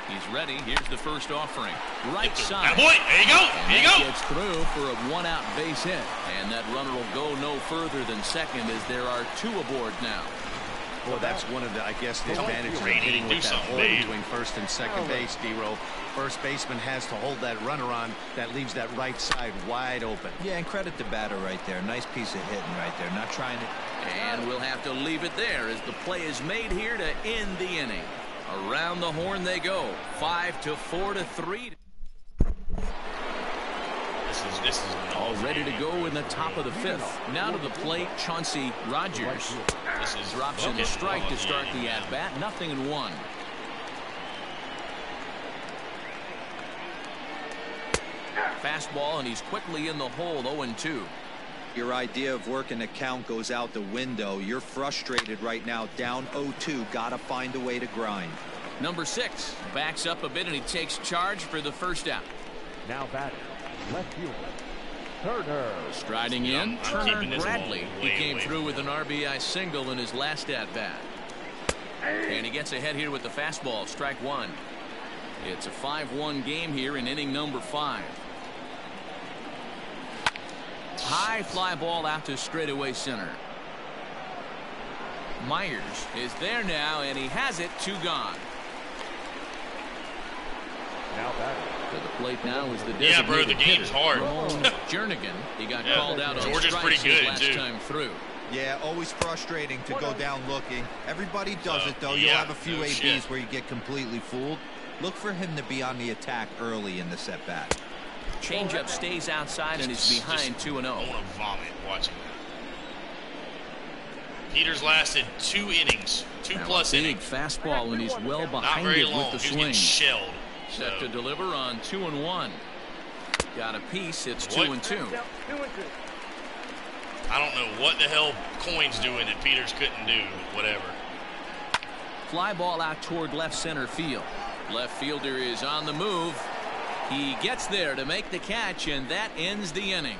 He's ready. Here's the first offering. Right side. Boy, there you go. And There you go. gets through for a one-out base hit. And that runner will go no further than second as there are two aboard now. Well, that's one of the, I guess, the advantages of hitting with that something, hole between first and second oh, base, D-Row. First baseman has to hold that runner on. That leaves that right side wide open. Yeah, and credit the batter right there. Nice piece of hitting right there. Not trying to. And we'll have to leave it there as the play is made here to end the inning. Around the horn they go. Five to four to three. This is this is All ready to go in the top of the fifth. Now to the plate, Chauncey Rogers. This is Drops in the strike to start the at-bat. Nothing in one. Fastball, and he's quickly in the hole 0-2. Your idea of working the count goes out the window. You're frustrated right now, down 0-2. Got to find a way to grind. Number six backs up a bit, and he takes charge for the first out. Now batting, left fielder, Turner. Striding in, I'm- I'm Tucker Bradley. He came through with an RBI single in his last at bat. And he gets ahead here with the fastball. Strike one. It's a 5-1 game here in inning number five. High fly ball out to straightaway center. Myers is there now, and he has it. Two gone. Now batting, To the plate now is the Yeah, bro, the designated game's hitter, <laughs> hard. Ramon Jernigan. He got Yeah. called out on Georgia's strikes pretty good, last too. time through. Yeah, always frustrating to go down looking. Everybody does Oh, it, though. You'll have a few no ABs shit. where you get completely fooled. Look for him to be on the attack early in the set-back. Changeup stays outside and is behind 2 and oh. 0. I want to vomit watching that. Peters lasted two innings, two Now plus a big innings. fastball and he's well Not behind very it long. with the He was getting swing. shelled. Set to deliver on 2 and 1. Got a piece. It's 2 What? and 2. And two. I don't know what the hell Coin's doing that Peters couldn't do. but Whatever. Fly ball out toward left center field. Left fielder is on the move. He gets there to make the catch and that ends the inning.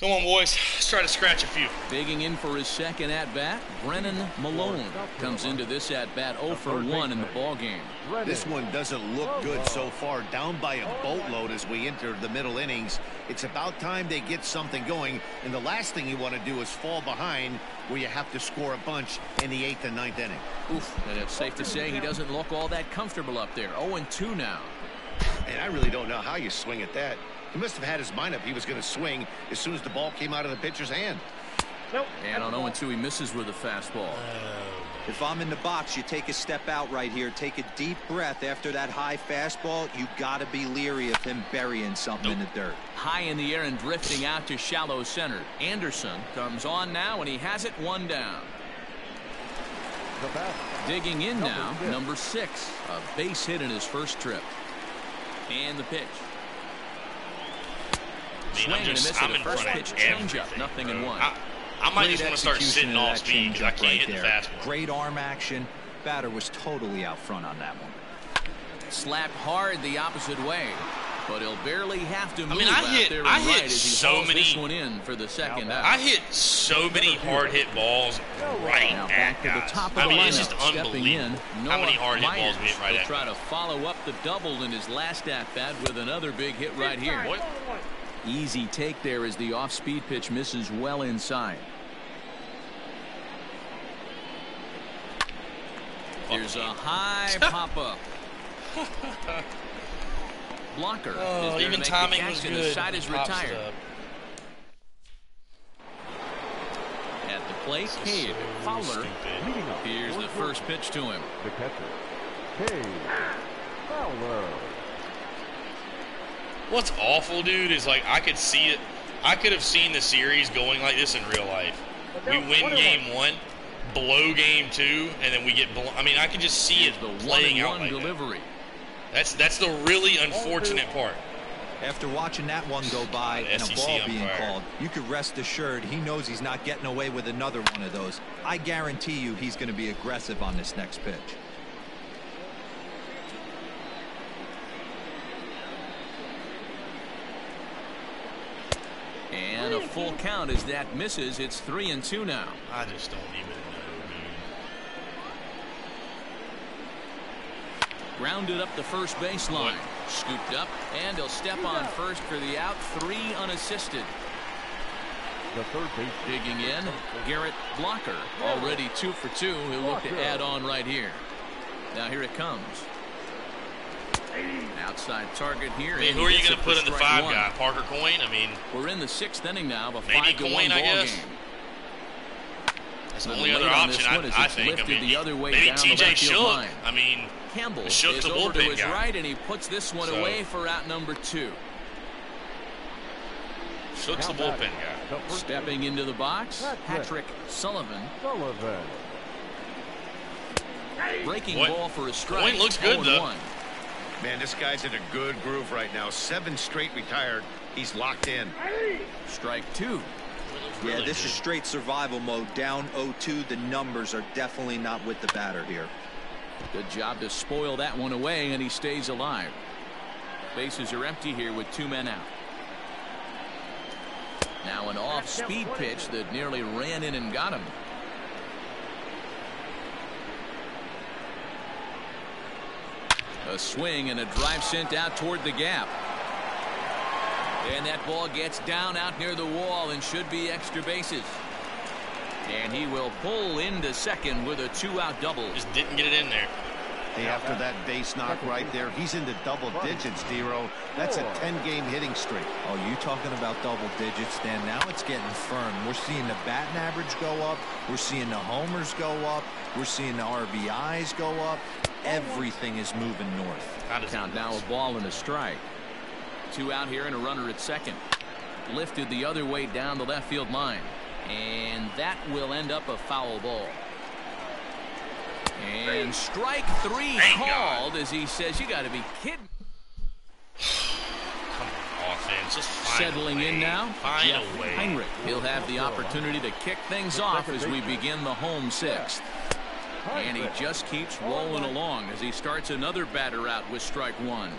Come on, boys. Let's try to scratch a few. Digging in for his second at bat, Brennan Malone comes into this at bat 0 for 1 in the ball game. This one doesn't look good so far. Down by a boatload as we enter the middle innings. It's about time they get something going. And the last thing you want to do is fall behind where you have to score a bunch in the eighth and ninth inning. Oof, and it's safe to say he doesn't look all that comfortable up there. 0 and 2 now. And I really don't know how you swing at that. He must have had his mind up. He was going to swing as soon as the ball came out of the pitcher's hand. Nope. And on 0 and 2, he misses with a fastball. Oh. If I'm in the box, you take a step out right here. Take a deep breath after that high fastball. You got to be leery of him burying something in the dirt. High in the air and drifting out to shallow center. Anderson comes on now, and he has it one down. The bat, Digging in Number now, six. number six. A base hit in his first trip. And the pitch. I mean, Swing I'm just, I'm in front of changeup, everything, nothing in bro. one. I, I might Great just want to start execution sitting of off that speed because I can't right hit the there. fastball. Great arm action. Batter was totally out front on that one. Slapped hard the opposite way. But he'll barely have to move mean, I out hit- there I right hit as he so hauls this many- one in for the second out. I hit so many hard hit balls right Now at back to the top of I the mean, lineup. it's just Stepping in, unbelievable how many hard hit balls Myers we hit right will at try to follow up the double in his last at bat with another big hit right here. What? Easy take there as the off-speed pitch misses well inside. Here's a high <laughs> pop-up. Blocker oh, is Oh, there to even timing the was good. the side is retired. At the plate, So Cade Fowler. stupid. leading up. Here's the first pitch to him. The catcher, Cade Fowler. What's awful, dude, is like I could see it. I could have seen the series going like this in real life. We win game one, blow game two, and then we get. Blow, I mean, I can just see it the one playing out one like that. delivery. That's that's the really unfortunate part. After watching that one go by and a SEC ball being umpire. called, you could rest assured he knows he's not getting away with another one of those. I guarantee you he's going to be aggressive on this next pitch. And a full count as that misses. It's three and two now. I just don't even know, dude. Grounded up the first baseline. Scooped up, and he'll step on first for the out. Three unassisted. The third base. Digging in, Garrett Blocker. Already two for two. He'll look to add on right here. Now here it comes. Outside target here. I mean, who are you going to put in the five one. guy? Parker Coin? I mean, We're in the sixth inning now of a Maybe five to Coin, one I ball guess. game. that's the only other option one I, I think. I mean, the other way maybe TJ Shook. line. I mean, Campbell Shook's is the over to bullpen his guy. right, and he puts this one So- away for out number two. Shook's the bullpen guy. Stepping into the box, Patrick. Patrick Sullivan. Sullivan. Breaking What? ball for a strike. Coin looks good, 0-1. though. Man, this guy's in a good groove right now. Seven straight retired. He's locked in. Strike two. Yeah, this is straight survival mode. Down 0-2. The numbers are definitely not with the batter here. Good job to spoil that one away, and he stays alive. Bases are empty here with two men out. Now an off-speed pitch that nearly ran in and got him. A swing and a drive sent out toward the gap. And that ball gets down out near the wall and should be extra bases. And he will pull into second with a two-out double. Just didn't get it in there. Hey, after that base knock right there, he's into double digits, Dero. That's a 10-game hitting streak. Oh, you talking about double digits, Dan. Now it's getting firm. We're seeing the batting average go up. We're seeing the homers go up. We're seeing the RBIs go up. Everything is moving north. Count now a ball and a strike. Two out here and a runner at second. Lifted the other way down the left field line. And that will end up a foul ball. And strike three called as he says, you got to be kidding. Come on, offense. Just find Settling a way. in now, Find Jeff a way. Heinrich. He'll have the opportunity to kick things off as we begin the home sixth. And he just keeps rolling along as he starts another batter out with strike one.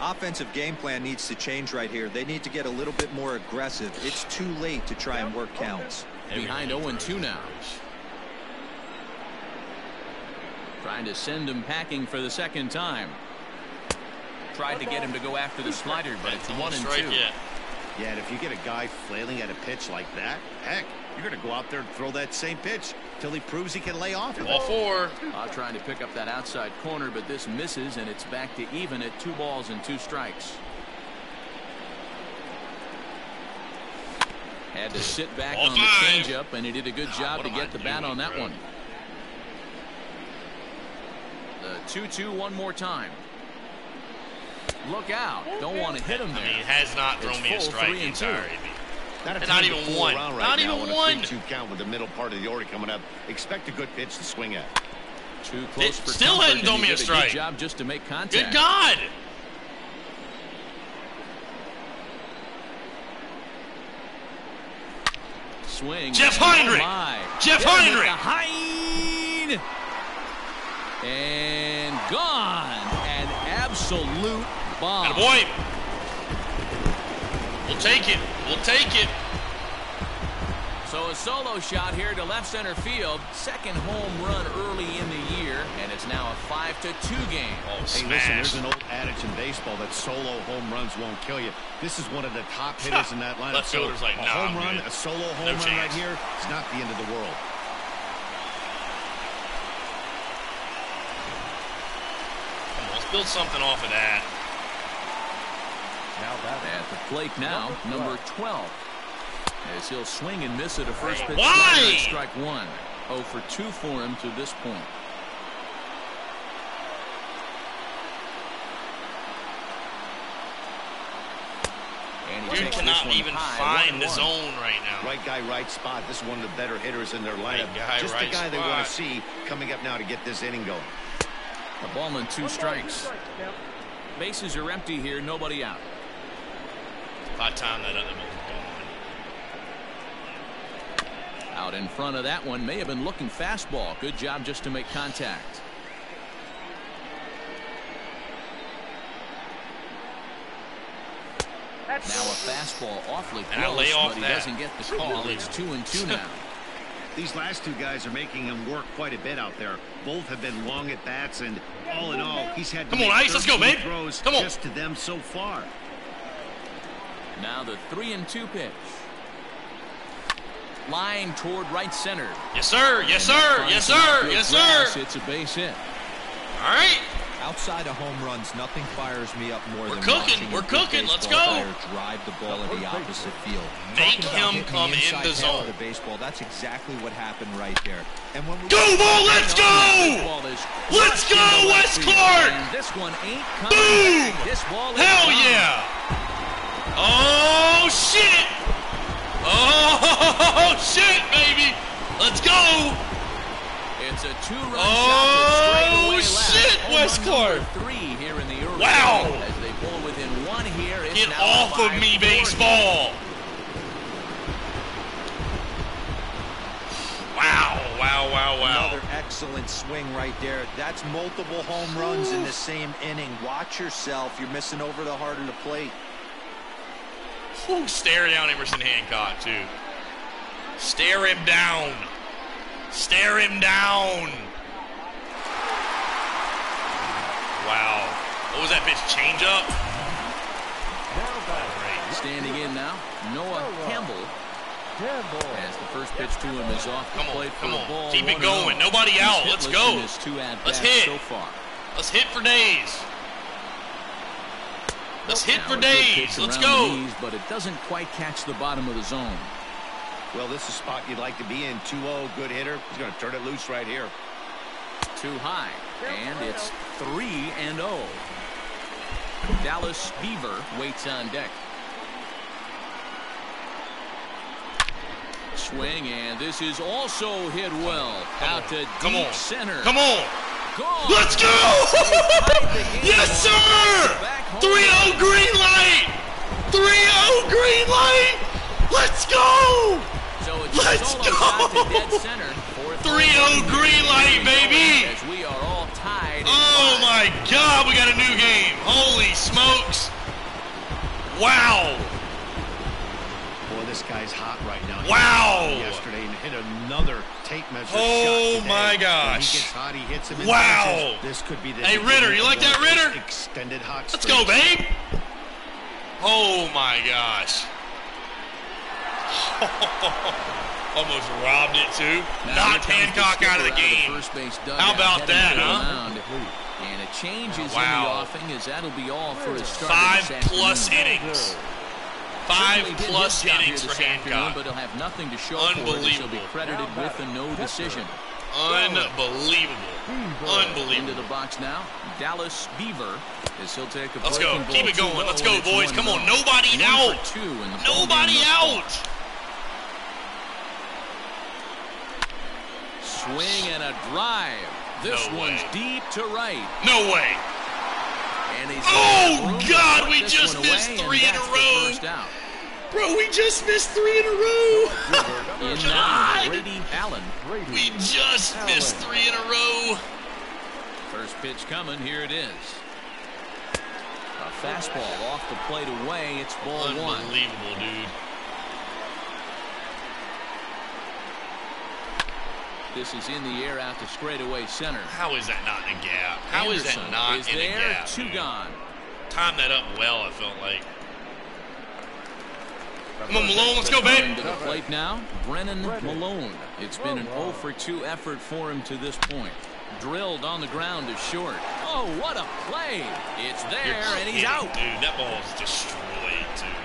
Offensive game plan needs to change right here. They need to get a little bit more aggressive. It's too late to try and work counts. Behind 0-2 now. Trying to send him packing for the second time. Tried to get him to go after the slider, but it's one and two. yet. Yeah, and if you get a guy flailing at a pitch like that, heck, you're going to go out there and throw that same pitch till he proves he can lay off of All it. four. Uh, trying to pick up that outside corner, but this misses, and it's back to even at two balls and two strikes. Had to sit back Ball on the changeup, and he did a good job what to get I the bat on that bro? one. The 2-2 one more time. Look out. Don't want to hit him I there. mean, it has not thrown me a strike three the entire. Not, a And time not even fool one. around right Not now even one. 3-2 count with the middle part of the order coming up. Expect a good pitch to swing at. Too close It for still comfort, hadn't thrown me a did strike. Good job just to make contact. Good God. Swing. Jeff Oh, Heinrich! my. Jeff Get Heinrich! the Hein! And gone. An absolute bomb. boy. We'll take it. We'll take it. So a solo shot here to left center field. Second home run early in the year, and it's now a five to two game. Oh, Hey, listen, there's an old adage in baseball that solo home runs won't kill you. This is one of the top <laughs> hitters in that lineup. Left So fielder's like, a nah, home I'm run, a solo home No run right here, it's not the end of the world. Come on, let's build something off of that. How about At the plate now, number 12. As he'll swing and miss at a first pitch Why? slider strike one. 0 for 2 for him to this point. And he Dude takes cannot even high, find and the one. zone right now. Right guy, right spot. This is one of the better hitters in their lineup. Right guy, Just the right guy they want to see coming up now to get this inning going. A ball and two strikes. Bases are empty here, nobody out. If I time that other one going. Out in front of that one may have been looking fastball. Good job just to make contact. Now a fastball awfully And I close, lay off but he that. doesn't get the call. It's two and two now. These last two guys are making him work quite a bit out there. Both have been long at bats, and all in all, he's had to Come on, Ice, let's go, 13 babe. throws Come on. just to them so far. Now the three and two pitch. Line toward right center. Yes, sir. Yes, And that sir. Yes, sir. Yes, sir. It's a base hit. All right. Outside of home runs, nothing fires me up more We're than cooking. watching We're a good cooking. Let's go. drive the ball in the opposite field. Make Talking him hitting come in inside the zone. The baseball. That's exactly what happened right there. And when we Go, ball. Let's go. Let's go, into left Clark. And this one ain't coming Boom. This ball is Hell gone. yeah. Oh, shit. Oh, <laughs> shit, baby. Let's go. It's a two-run Oh, shot shit, Wes Clark. Three here in the early Wow. As they pull within one here. It's Get off of me, baseball. Wow, wow, wow, wow. Another excellent swing right there. That's multiple home runs in the same inning. Watch yourself. You're missing over the heart of the plate. Whew, stare down Emerson Hancock, too. Stare him down. Stare him down. Wow. What was that pitch? Change up? Standing in now, Noah oh, Campbell. As the first pitch to him is off the Come on, plate for come on. ball. Keep it oh. going. Nobody He's out. Let's go. in his two at Let's hit. so far. Let's hit for days. Let's hit Now for days. Let's go. knees, but it doesn't quite catch the bottom of the zone. Well, this is a spot you'd like to be in. 2-0, good hitter. He's going to turn it loose right here. Too high, and it's 3 and 0. Dallas Beaver waits on deck. Swing, and this is also hit well. Out to Come deep on. center. Come on. Gone. Let's go! <laughs> yes, sir! 3-0 green light! 3-0 green light! Let's go! So it's Let's go! to dead 3-0 <laughs> green light, baby! As we are all tied. at Oh five. my god, we got a new game. Holy smokes. Wow. Boy, this guy's hot right now. Wow. Yesterday and hit another tape measure Oh my When gosh. he gets hot, he hits him in Wow. bunches. This could be the Hey, Ritter, you like that, Ritter? Extended hot Let's go, streak. babe. Oh my gosh. <laughs> Almost robbed it too. Now Knocked Hancock out of the skipper game. first base How about that, huh? And a change is in the offing as that'll be all for his start Five plus afternoon. innings. Five Certainly plus his innings for this afternoon, Hancock. But he'll have nothing to show for it. He'll be credited with a no decision. Unbelievable. Unbelievable. Into the box now, Dallas Beaver. As he'll take a Let's go. Keep it going. Let's go, boys. Come on. 1-0. Nobody out. two in the ball Nobody game thus far. out. Swing and a drive. This No one's way. deep to right. No way. And he's Oh, got room to God, we just missed three in a row. Bro, we just missed three in a row. God. Brady Allen. We just missed three in a row. First pitch coming. Here it is. A fastball off the plate away. It's ball one. Unbelievable, dude. This is in the air out to straightaway center. How is that not in a gap? How is Anderson that not is in there. a gap? Two gone. Timed that up well, I felt like. Come on, Malone, let's go, Coming babe. to the plate now, Brennan Malone. It's been an 0 for 2 effort for him to this point. Drilled on the ground to short. Oh, what a play! It's there, and he's out. Dude, that ball is destroyed, too.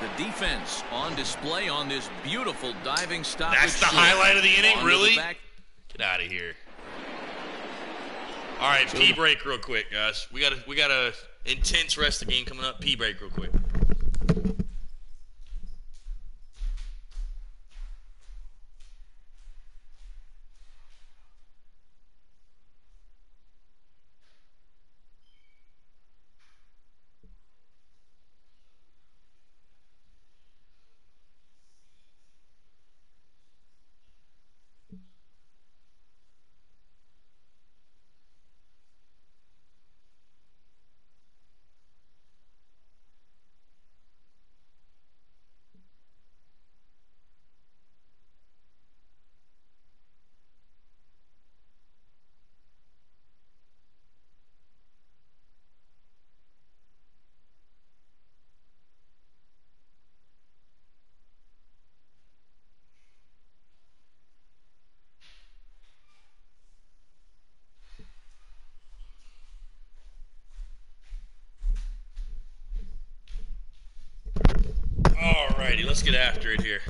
The defense on display on this beautiful diving stop. That's the highlight of the inning, really? back- Get out of here. All right, pee break real quick, guys. We got a we got a intense rest of the game coming up. Pee break real quick. All righty, let's get after it here.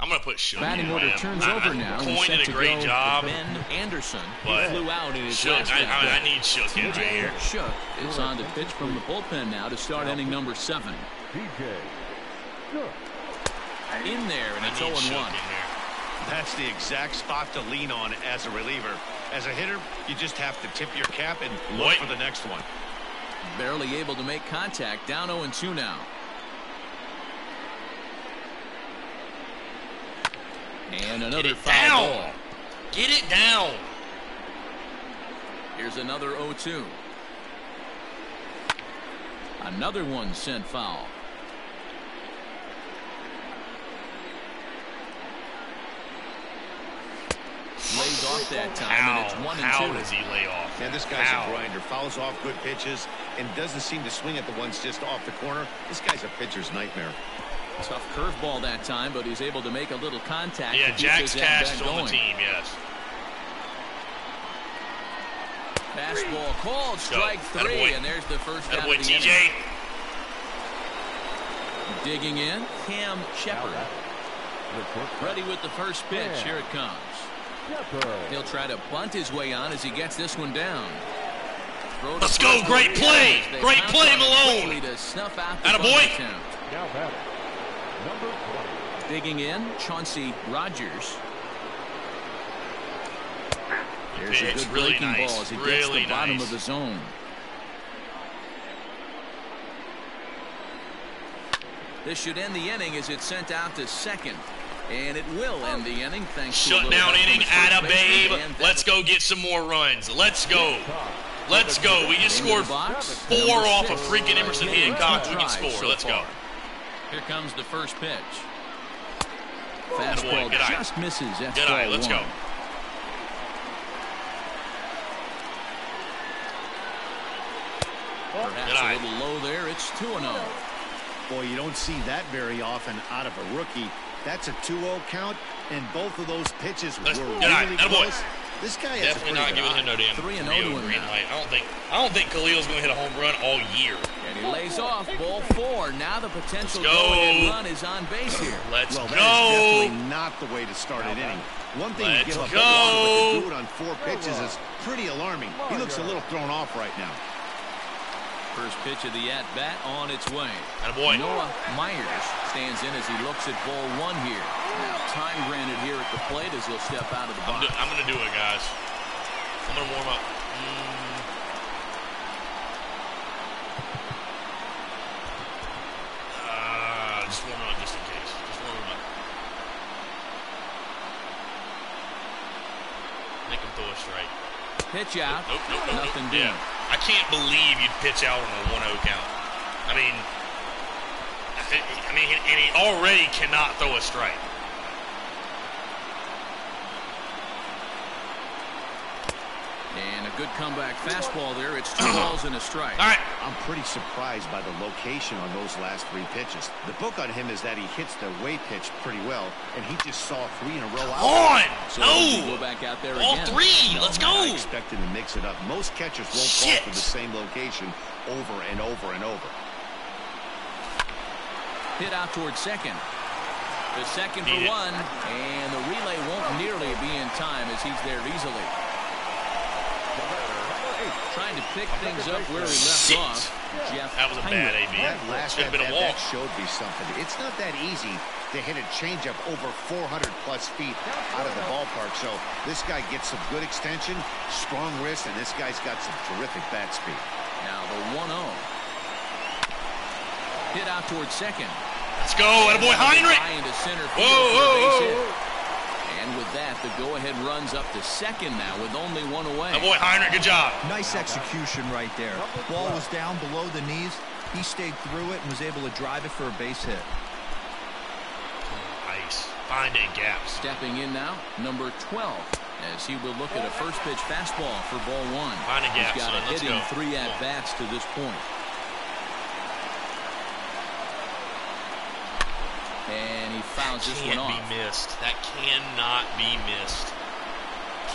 I'm gonna put Shook Batting in, order man. turns I- over I- now. Coin did a great job, Ben Anderson. but flew out in his Shook, last I, at I, I need Shook in right here. TJ Shook is on the pitch from the bullpen now to start inning number seven. DJ. In there, and I it's need 0 Shook 1. That's the exact spot to lean on as a reliever. As a hitter, you just have to tip your cap and look Wait. for the next one. Barely able to make contact. Down 0-2 now. And another foul down. ball. Get it down. Here's another 0-2. Another one sent foul. Lays off that time, How? and it's one and How two. does he lay off? Yeah, this guy's How? a grinder. Fouls off good pitches and doesn't seem to swing at the ones just off the corner. This guy's a pitcher's nightmare. Tough curveball that time, but he's able to make a little contact. Yeah, Jack's his Cash at-bat is on the team, yes. Fastball called, strike Attaboy. three, and there's the first out Attaboy, of the TJ. inning. Digging in, Cam Shepherd. Ready with the first pitch. Here it comes. He'll try to bunt his way on as he gets this one down. Throw Let's go. Great play. Great play, Malone. quickly To snuff out the Attaboy. bunt attempt. Now batting, number 20. Digging in, Chauncey Rogers. Here's a good Really breaking nice. ball as he gets the bottom nice. of the zone. This should end the inning as it's sent out to second. And it will end the inning thanks to a Shut little down inning, the atta babe. Let's go get some more runs. Let's go. Let's go. We just scored four Number off of freaking Emerson Making Hancock. We can score. Let's go. Here comes the first pitch. Oh, Attaboy, Fastball good eye. just misses. That's Good eye. Let's go. Perhaps Good eye. a little low there. It's 2 0. Boy, you don't see that very often out of a rookie. That's a 2-0 count, and both of those pitches Let's- were good really Attaboy. close. This guy has Definitely not giving good him no damn Three and Rio oh to him green now. light. I don't think I don't think Khalil's going to hit a home run all year. And he lays off ball four. Now the potential Let's go. go-ahead run is on base here. Let's Well, that is definitely not the way to start an inning. One thing Let's to give up go. a run, but to do it on four pitches is pretty alarming. He looks a little thrown off right now. First pitch of the at-bat on its way. Attaboy. Noah Myers stands in as he looks at ball one here. Now time granted here at the plate as he'll step out of the box. I'm going to do it, guys. I'm going to warm up. Mm. Uh, just warm up just in case. Just warm up. Make him throw a strike. Pitch out. Nope, nope, nope, Nothing doing. Yeah. I can't believe you'd pitch out on a 1-0 count. I mean, I mean, and he already cannot throw a strike. And a good comeback fastball there. It's two balls and a strike. All right. I'm pretty surprised by the location on those last three pitches. The book on him is that he hits the way pitch pretty well, and he just saw three in a row out. On! So we go back out there All again. three! Let's I go! expect him to mix it up. Most catchers won't Shit. call for the same location over and over and over. Hit out towards second. The second for it. one, and the relay won't nearly be in time as he's there easily. Trying to pick things up where he left Shit. off. Jeff That was a bad Heinrich. AB. That last Should have been a at walk. that showed me something. It's not that easy to hit a changeup over 400 plus feet out of the ballpark. So this guy gets some good extension, strong wrist, and this guy's got some terrific bat speed. Now the 1-0. Hit out towards second. Let's go. Attaboy Heinrich! High into center Whoa, field whoa, whoa, hit. And with that, the go-ahead runs up to second now with only one away. Oh boy, Heinrich, good job. Nice execution right there. Ball was down below the knees. He stayed through it and was able to drive it for a base hit. Nice. Find a gap. Stepping in now, number 12, as he will look at a first pitch fastball for ball one. Find a gap, He's got son. a Let's hitting go. three at-bats to this point. And he fouls this one Can't be missed. That cannot be missed.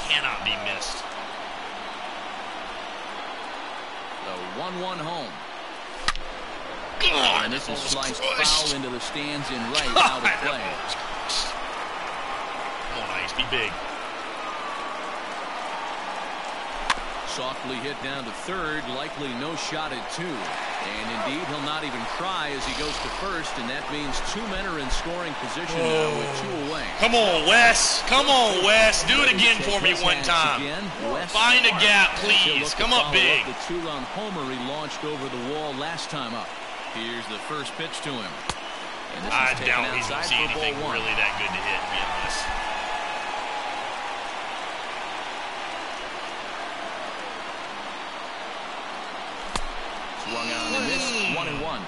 Cannot be missed. The 1-1 home. God, And this is sliced foul into the stands in right God, out of play. Come on, Ice. Be big. Softly hit down to third, likely no shot at two. And indeed, he'll not even try as he goes to first, and that means two men are in scoring position now with two away. Come on, Wes. Come on, Wes. Do it again for me one time. Find a gap, please. Come up big. The two-run homer he launched over the wall last time up. Here's the first pitch to him. I doubt he's going to see anything really that good to hit, to be honest. Swung on and missed. One and one.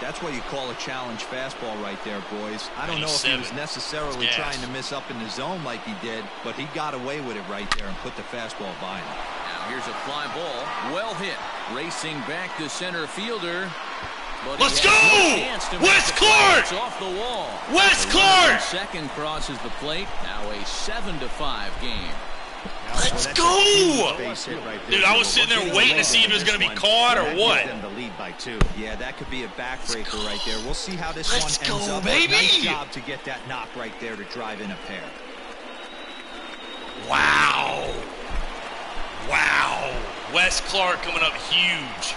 That's what you call a challenge fastball right there, boys. I don't know if he was necessarily trying to miss up in the zone like he did, but he got away with it right there and put the fastball by him. Now here's a fly ball. Well hit. Racing back to center fielder. But Let's go! No Wes Clark! off the wall. Wes Clark! Second crosses the plate. Now a seven to five game. Let's go! Dude, I was sitting there waiting to see if it was going to be caught or what. the lead by two. Yeah, that could be a backbreaker right there. We'll see how this Let's one ends go, up. Baby. Nice job to get that knock right there to drive in a pair. Wow. Wow. Wes Clark coming up huge.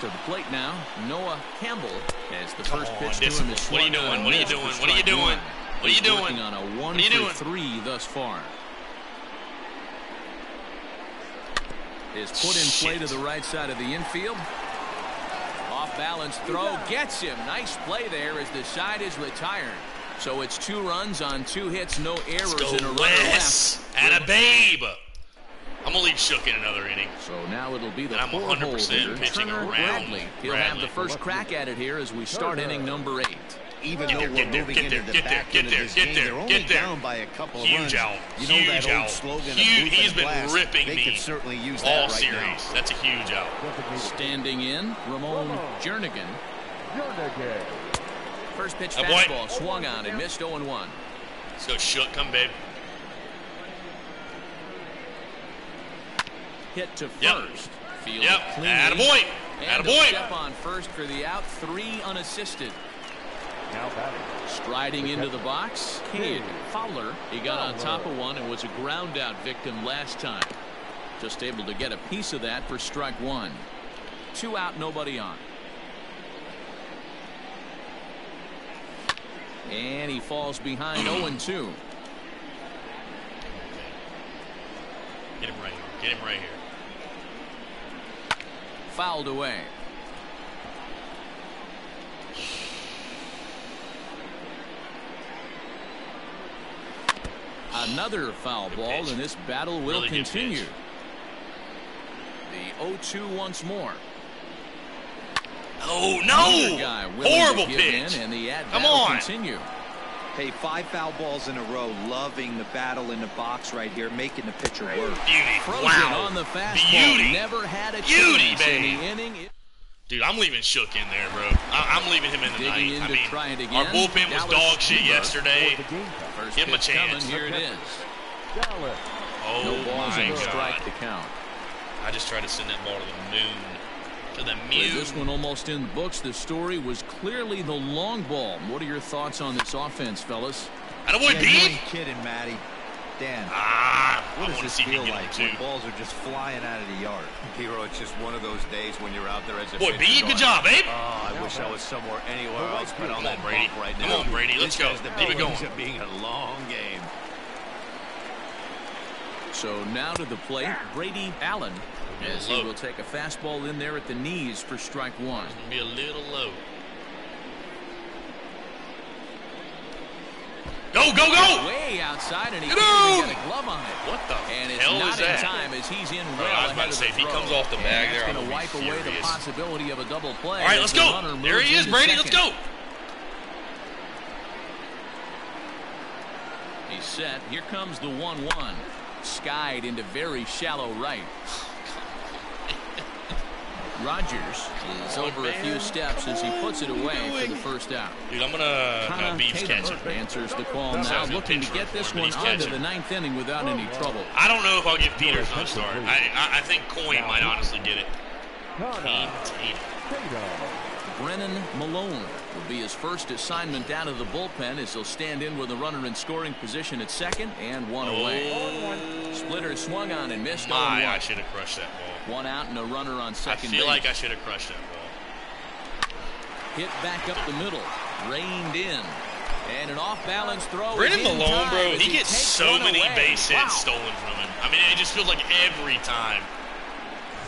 To the plate now, Noah Campbell as the first on, pitch to him is What are you doing? What are you doing? What are you doing? What are you doing? Working on a one What are you for doing? three thus far. Is put in play to the right side of the infield. Off balance throw gets him. Nice play there as the side is retired. So it's two runs on two hits, no errors Let's a go, runner left. And a babe. I'm going to leave Shook in another inning. So now it'll be the And I'm four 100% hole hitter, pitching Turner around Bradley. He'll have the first crack at it here as we start inning number eight. Even Get though there, we're get there, moving get into there, the get there, back get end there, of this game, they're only down by a couple of Huge runs. out. You know Huge that out. old slogan of Huge. move He's and been blast? ripping they me could certainly use that all right series. now. That's a huge out. Standing in, Ramon Jernigan. Jernigan. First pitch fastball swung on and missed 0-1. Let's go, Shook. Come, babe. Hit to Yep. first. Fielded Yep. cleanly. Attaboy. And a Attaboy. step on first for the out, three unassisted. Now batting. Striding into the box, Cade Fowler. He got on top of oh. one and was a ground out victim last time. Just able to get a piece of that for strike one. Two out, nobody on. And he falls behind <clears throat> 0-2. Get him right here. Get him right here. Fouled away. Another foul Good ball, pitch. and this battle will Really continue. The 0-2 once more. Oh, no. Horrible pitch. In, and the Come on. continue. Hey, five foul balls in a row. Loving the battle in the box right here, making the pitcher work. Beauty. Frozen wow. on the fastball. Beauty. Never had a Beauty, chance in baby. inning. Dude, I'm leaving Shook in there, bro. I- I'm leaving him in the Digging night. in I mean, our bullpen was Dallas dog shit yesterday. First Give him a chance. coming. Here it is. Dallas. Oh, No balls my God. strike to count. I just tried to send that ball to the moon. To the With this one almost in the books, the story was clearly the long ball. What are your thoughts on this offense, fellas? Attaboy, Yeah, you Beef. ain't kidding, Matty. Dan, Ah, what does this see if he feel like get when balls are just flying out of the yard? Hero, it's just one of those days when you're out there as a Boy, pitcher B, going, good job, babe. Oh, I wish I was somewhere anywhere else but on Come that Brady. right now. Come on, Brady. Let's This go. has the Keep it going. of being a long game. So now to the plate, Brady Allen, as he will take a fastball in there at the knees for strike one. Gonna be a little low. Go, go, go! Way outside, and he Get him! a glove on it. What the And it's hell not is in that? time as he's in Bro, well I was about to say, if he comes off the bag there, I'm going to wipe away the possibility of a double play. All right, let's go. There he is, Brady. Let's go. He's set. Here comes the 1-1. Skied into very shallow right. Rogers is over a few steps as he puts it away for the first out. Dude, I'm gonna Connor have Beefs catch Tatum answers the call Sounds now, looking to get this one he's onto the ninth inning without any trouble. I don't know if I'll give Peters another start. I, I, I think Coin might honestly get it. Connor. Brennan Malone will be his first assignment out of the bullpen as he'll stand in with a runner in scoring position at second and one oh. away. Oh, Splitter swung on and missed my, on I should have crushed that ball. One out and a runner on second. I feel base. like I should have crushed that ball. Hit back up the middle. Reined in. And an off-balance throw. Brennan Malone, bro, as he gets so many away. base hits Wow. stolen from him. I mean, it just feels like every time.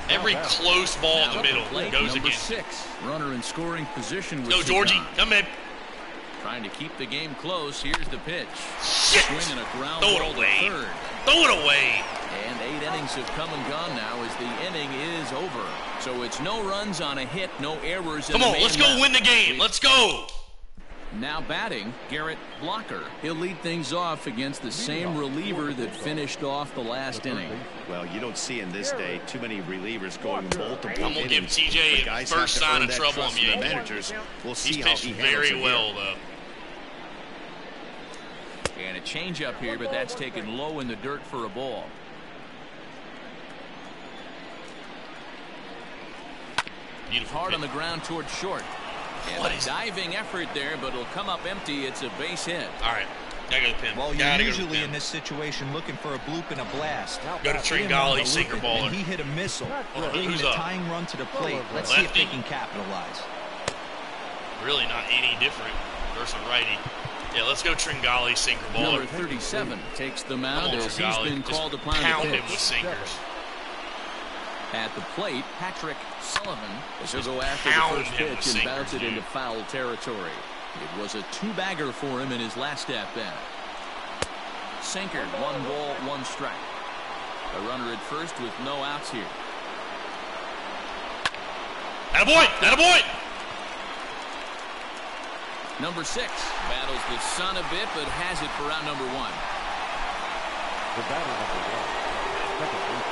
Every close ball Now in the middle goes against. six. Runner in scoring position. with Go, Georgie. Come in. Trying to keep the game close. Here's the pitch. Shit. Swinging a ground Throw it away. third. Throw it away. And eight innings have come and gone now as the inning is over. So it's no runs on a hit, no errors. Come on, let's go left. win the game. Let's go. Now batting, Garrett Blocker. He'll lead things off against the same reliever that finished off the last inning. Well, you don't see in this day too many relievers going multiple I'm gonna give innings. TJ The first sign of trouble trust on the managers. We'll see He's how pitched he very it here. well, though. And a changeup here, but that's taken low in the dirt for a ball. Beautiful. Hard on the ground towards short. And What a is- diving effort there, but it'll come up empty. It's a base hit. All right. Gotta go to the pin. Well, you're Gotta go to usually pin. in this situation looking for a bloop and a blast. Go to uh, He Tringali, sinker loop baller. And he hit a missile, Hold on, who's a up? tying run to the plate. Let's see if they can capitalize. Really not any different versus a righty. Yeah, let's go Tringali, sinker baller. Number baller. 37 takes the Come mound on, as he's Tringali. been Just called upon to pound him with sinkers. At the plate, Patrick Sullivan as he'll go after the first him with pitch and sinkers, bounce it into foul territory. It was a two-bagger for him in his last at bat. Sinker, one ball, one strike. A runner at first with no outs here. Attaboy! Attaboy! Number six battles the sun a bit, but has it for round number one. The batter number one.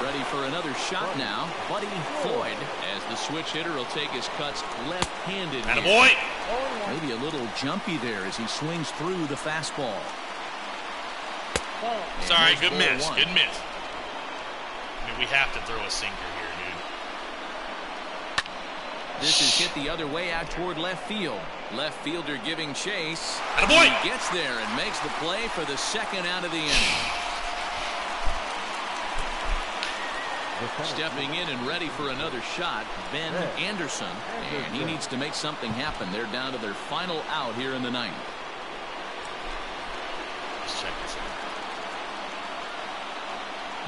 Ready for another shot now. Buddy Floyd, as the switch hitter will take his cuts left-handed. Attaboy! Maybe a little jumpy there as he swings through the fastball. And Sorry, good miss. one. Good miss. I mean, we have to throw a sinker here, dude. This is hit the other way out toward left field. Left fielder giving chase. Attaboy! He gets there and makes the play for the second out of the inning. The center Stepping in and ready for another shot, Ben Anderson. And he needs to make something happen. They're down to their final out here in the ninth. Let's check this out.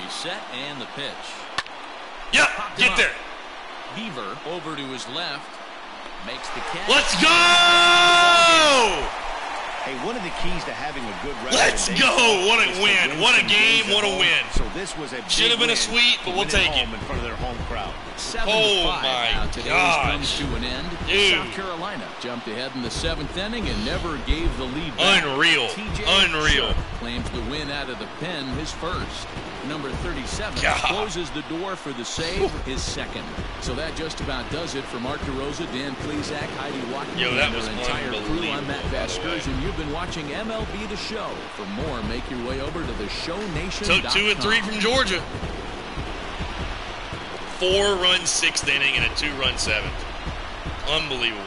He's set and the pitch. Yeah, Popped get there. Beaver over to his left. Makes the catch. Let's go! Hey, one of the keys to having a good record. Let's go! What a win. win What a game. What a win. So this was a Should have been a sweep, but we'll take it. in front of their home crowd. Seven Oh, five. my Now today's gosh. comes to an end. Dude. South Carolina jumped ahead in the seventh inning and never gave the lead back. Unreal. TJ Unreal. Claims the win out of the pen, his first. Number 37 God. closes the door for the save, his second. So that just about does it for Mark DeRosa, Dan Plesac, Heidi Watkins, Yo, that and was our entire crew. I'm Matt and you've been watching MLB The Show. For more, make your way over to the ShowNation.com. Took two and three from Georgia. Four run sixth inning and a two run seventh. Unbelievable.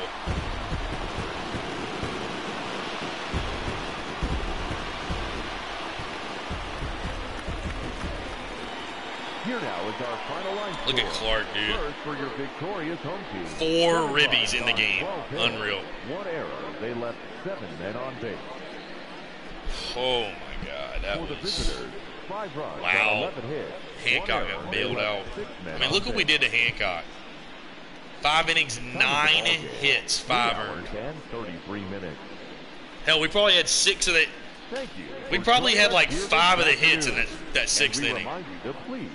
Here now is our final line Look at. Clark, dude. For your victorious home team. Four ribbies in the game. Unreal. One error. They left seven men on base. Oh my God, that was. visitors, five runs Wow. On 11 hits. Hancock got bailed out. left six men I mean, look what we did to Hancock. Five innings, nine Time of the ball game. hits, five earned. 33 minutes. Hell, we probably had six of the. Thank you. We probably had like five of the hits in that, that sixth inning. remind you to please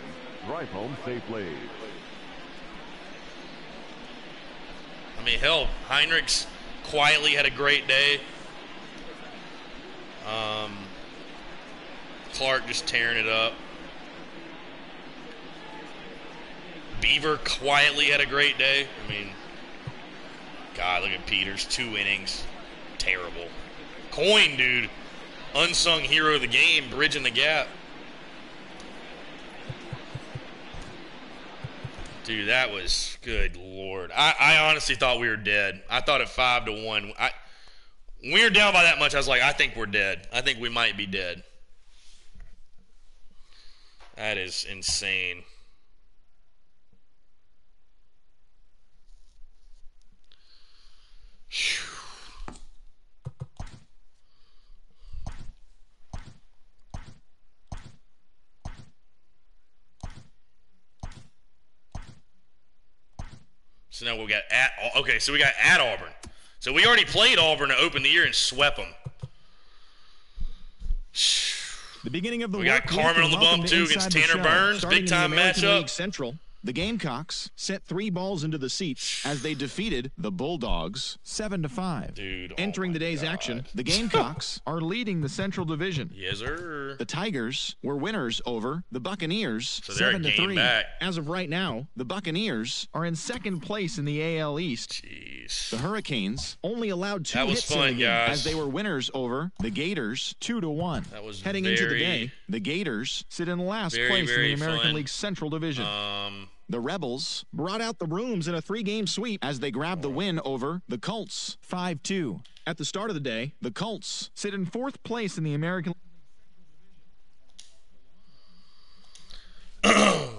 drive home safely. I mean, hell, Heinrichs quietly had a great day. Um, Clark just tearing it up. Beaver quietly had a great day. I mean, God, look at Peters. Two innings. Terrible. Coin, dude. Unsung hero of the game, bridging the gap. Dude, that was good lord. I, I honestly thought we were dead. I thought at five to one. I when we were down by that much, I was like, I think we're dead. I think we might be dead. That is insane. So now we got at okay. So we got at Auburn. So we already played Auburn to open the year and swept them. The beginning of the We got Carmen on the bump, too, against Tanner Burns. Big time American matchup. League Central. The Gamecocks set three balls into the seats as they defeated the Bulldogs seven to five. Dude, oh Entering my the day's God. action, the <laughs> Gamecocks are leading the Central Division. Yes, sir. The Tigers were winners over the Buccaneers, So 7 to 3. back. As of right now, the Buccaneers are in second place in the AL East. Jeez. The Hurricanes only allowed two That was hits in the game guys. as they were winners over the Gators two to one. That was Heading into the day, the Gators sit in last very, place in the American fun. League Central Division. Um, the Rebels brought out the rooms in a three-game sweep as they grabbed the win over the Colts 5-2. At the start of the day, the Colts sit in fourth place in the American <coughs>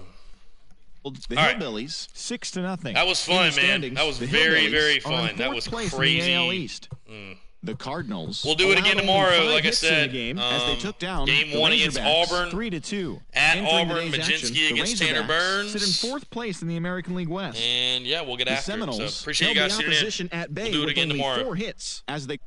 The All right. Hillbillies six to nothing. That was fun, man. That was very, very fun. That was place in crazy. the AL East. mm. The Cardinals. We'll do it again tomorrow, like I said. game as they Um, took down game one against Auburn. three to two. At Auburn, Mlodzinski against Tanner Burns. Sit in fourth place in the American League West. And yeah, we'll get the after it. Seminoles So appreciate you guys tuning in. at bay We'll do it again tomorrow. four hits as they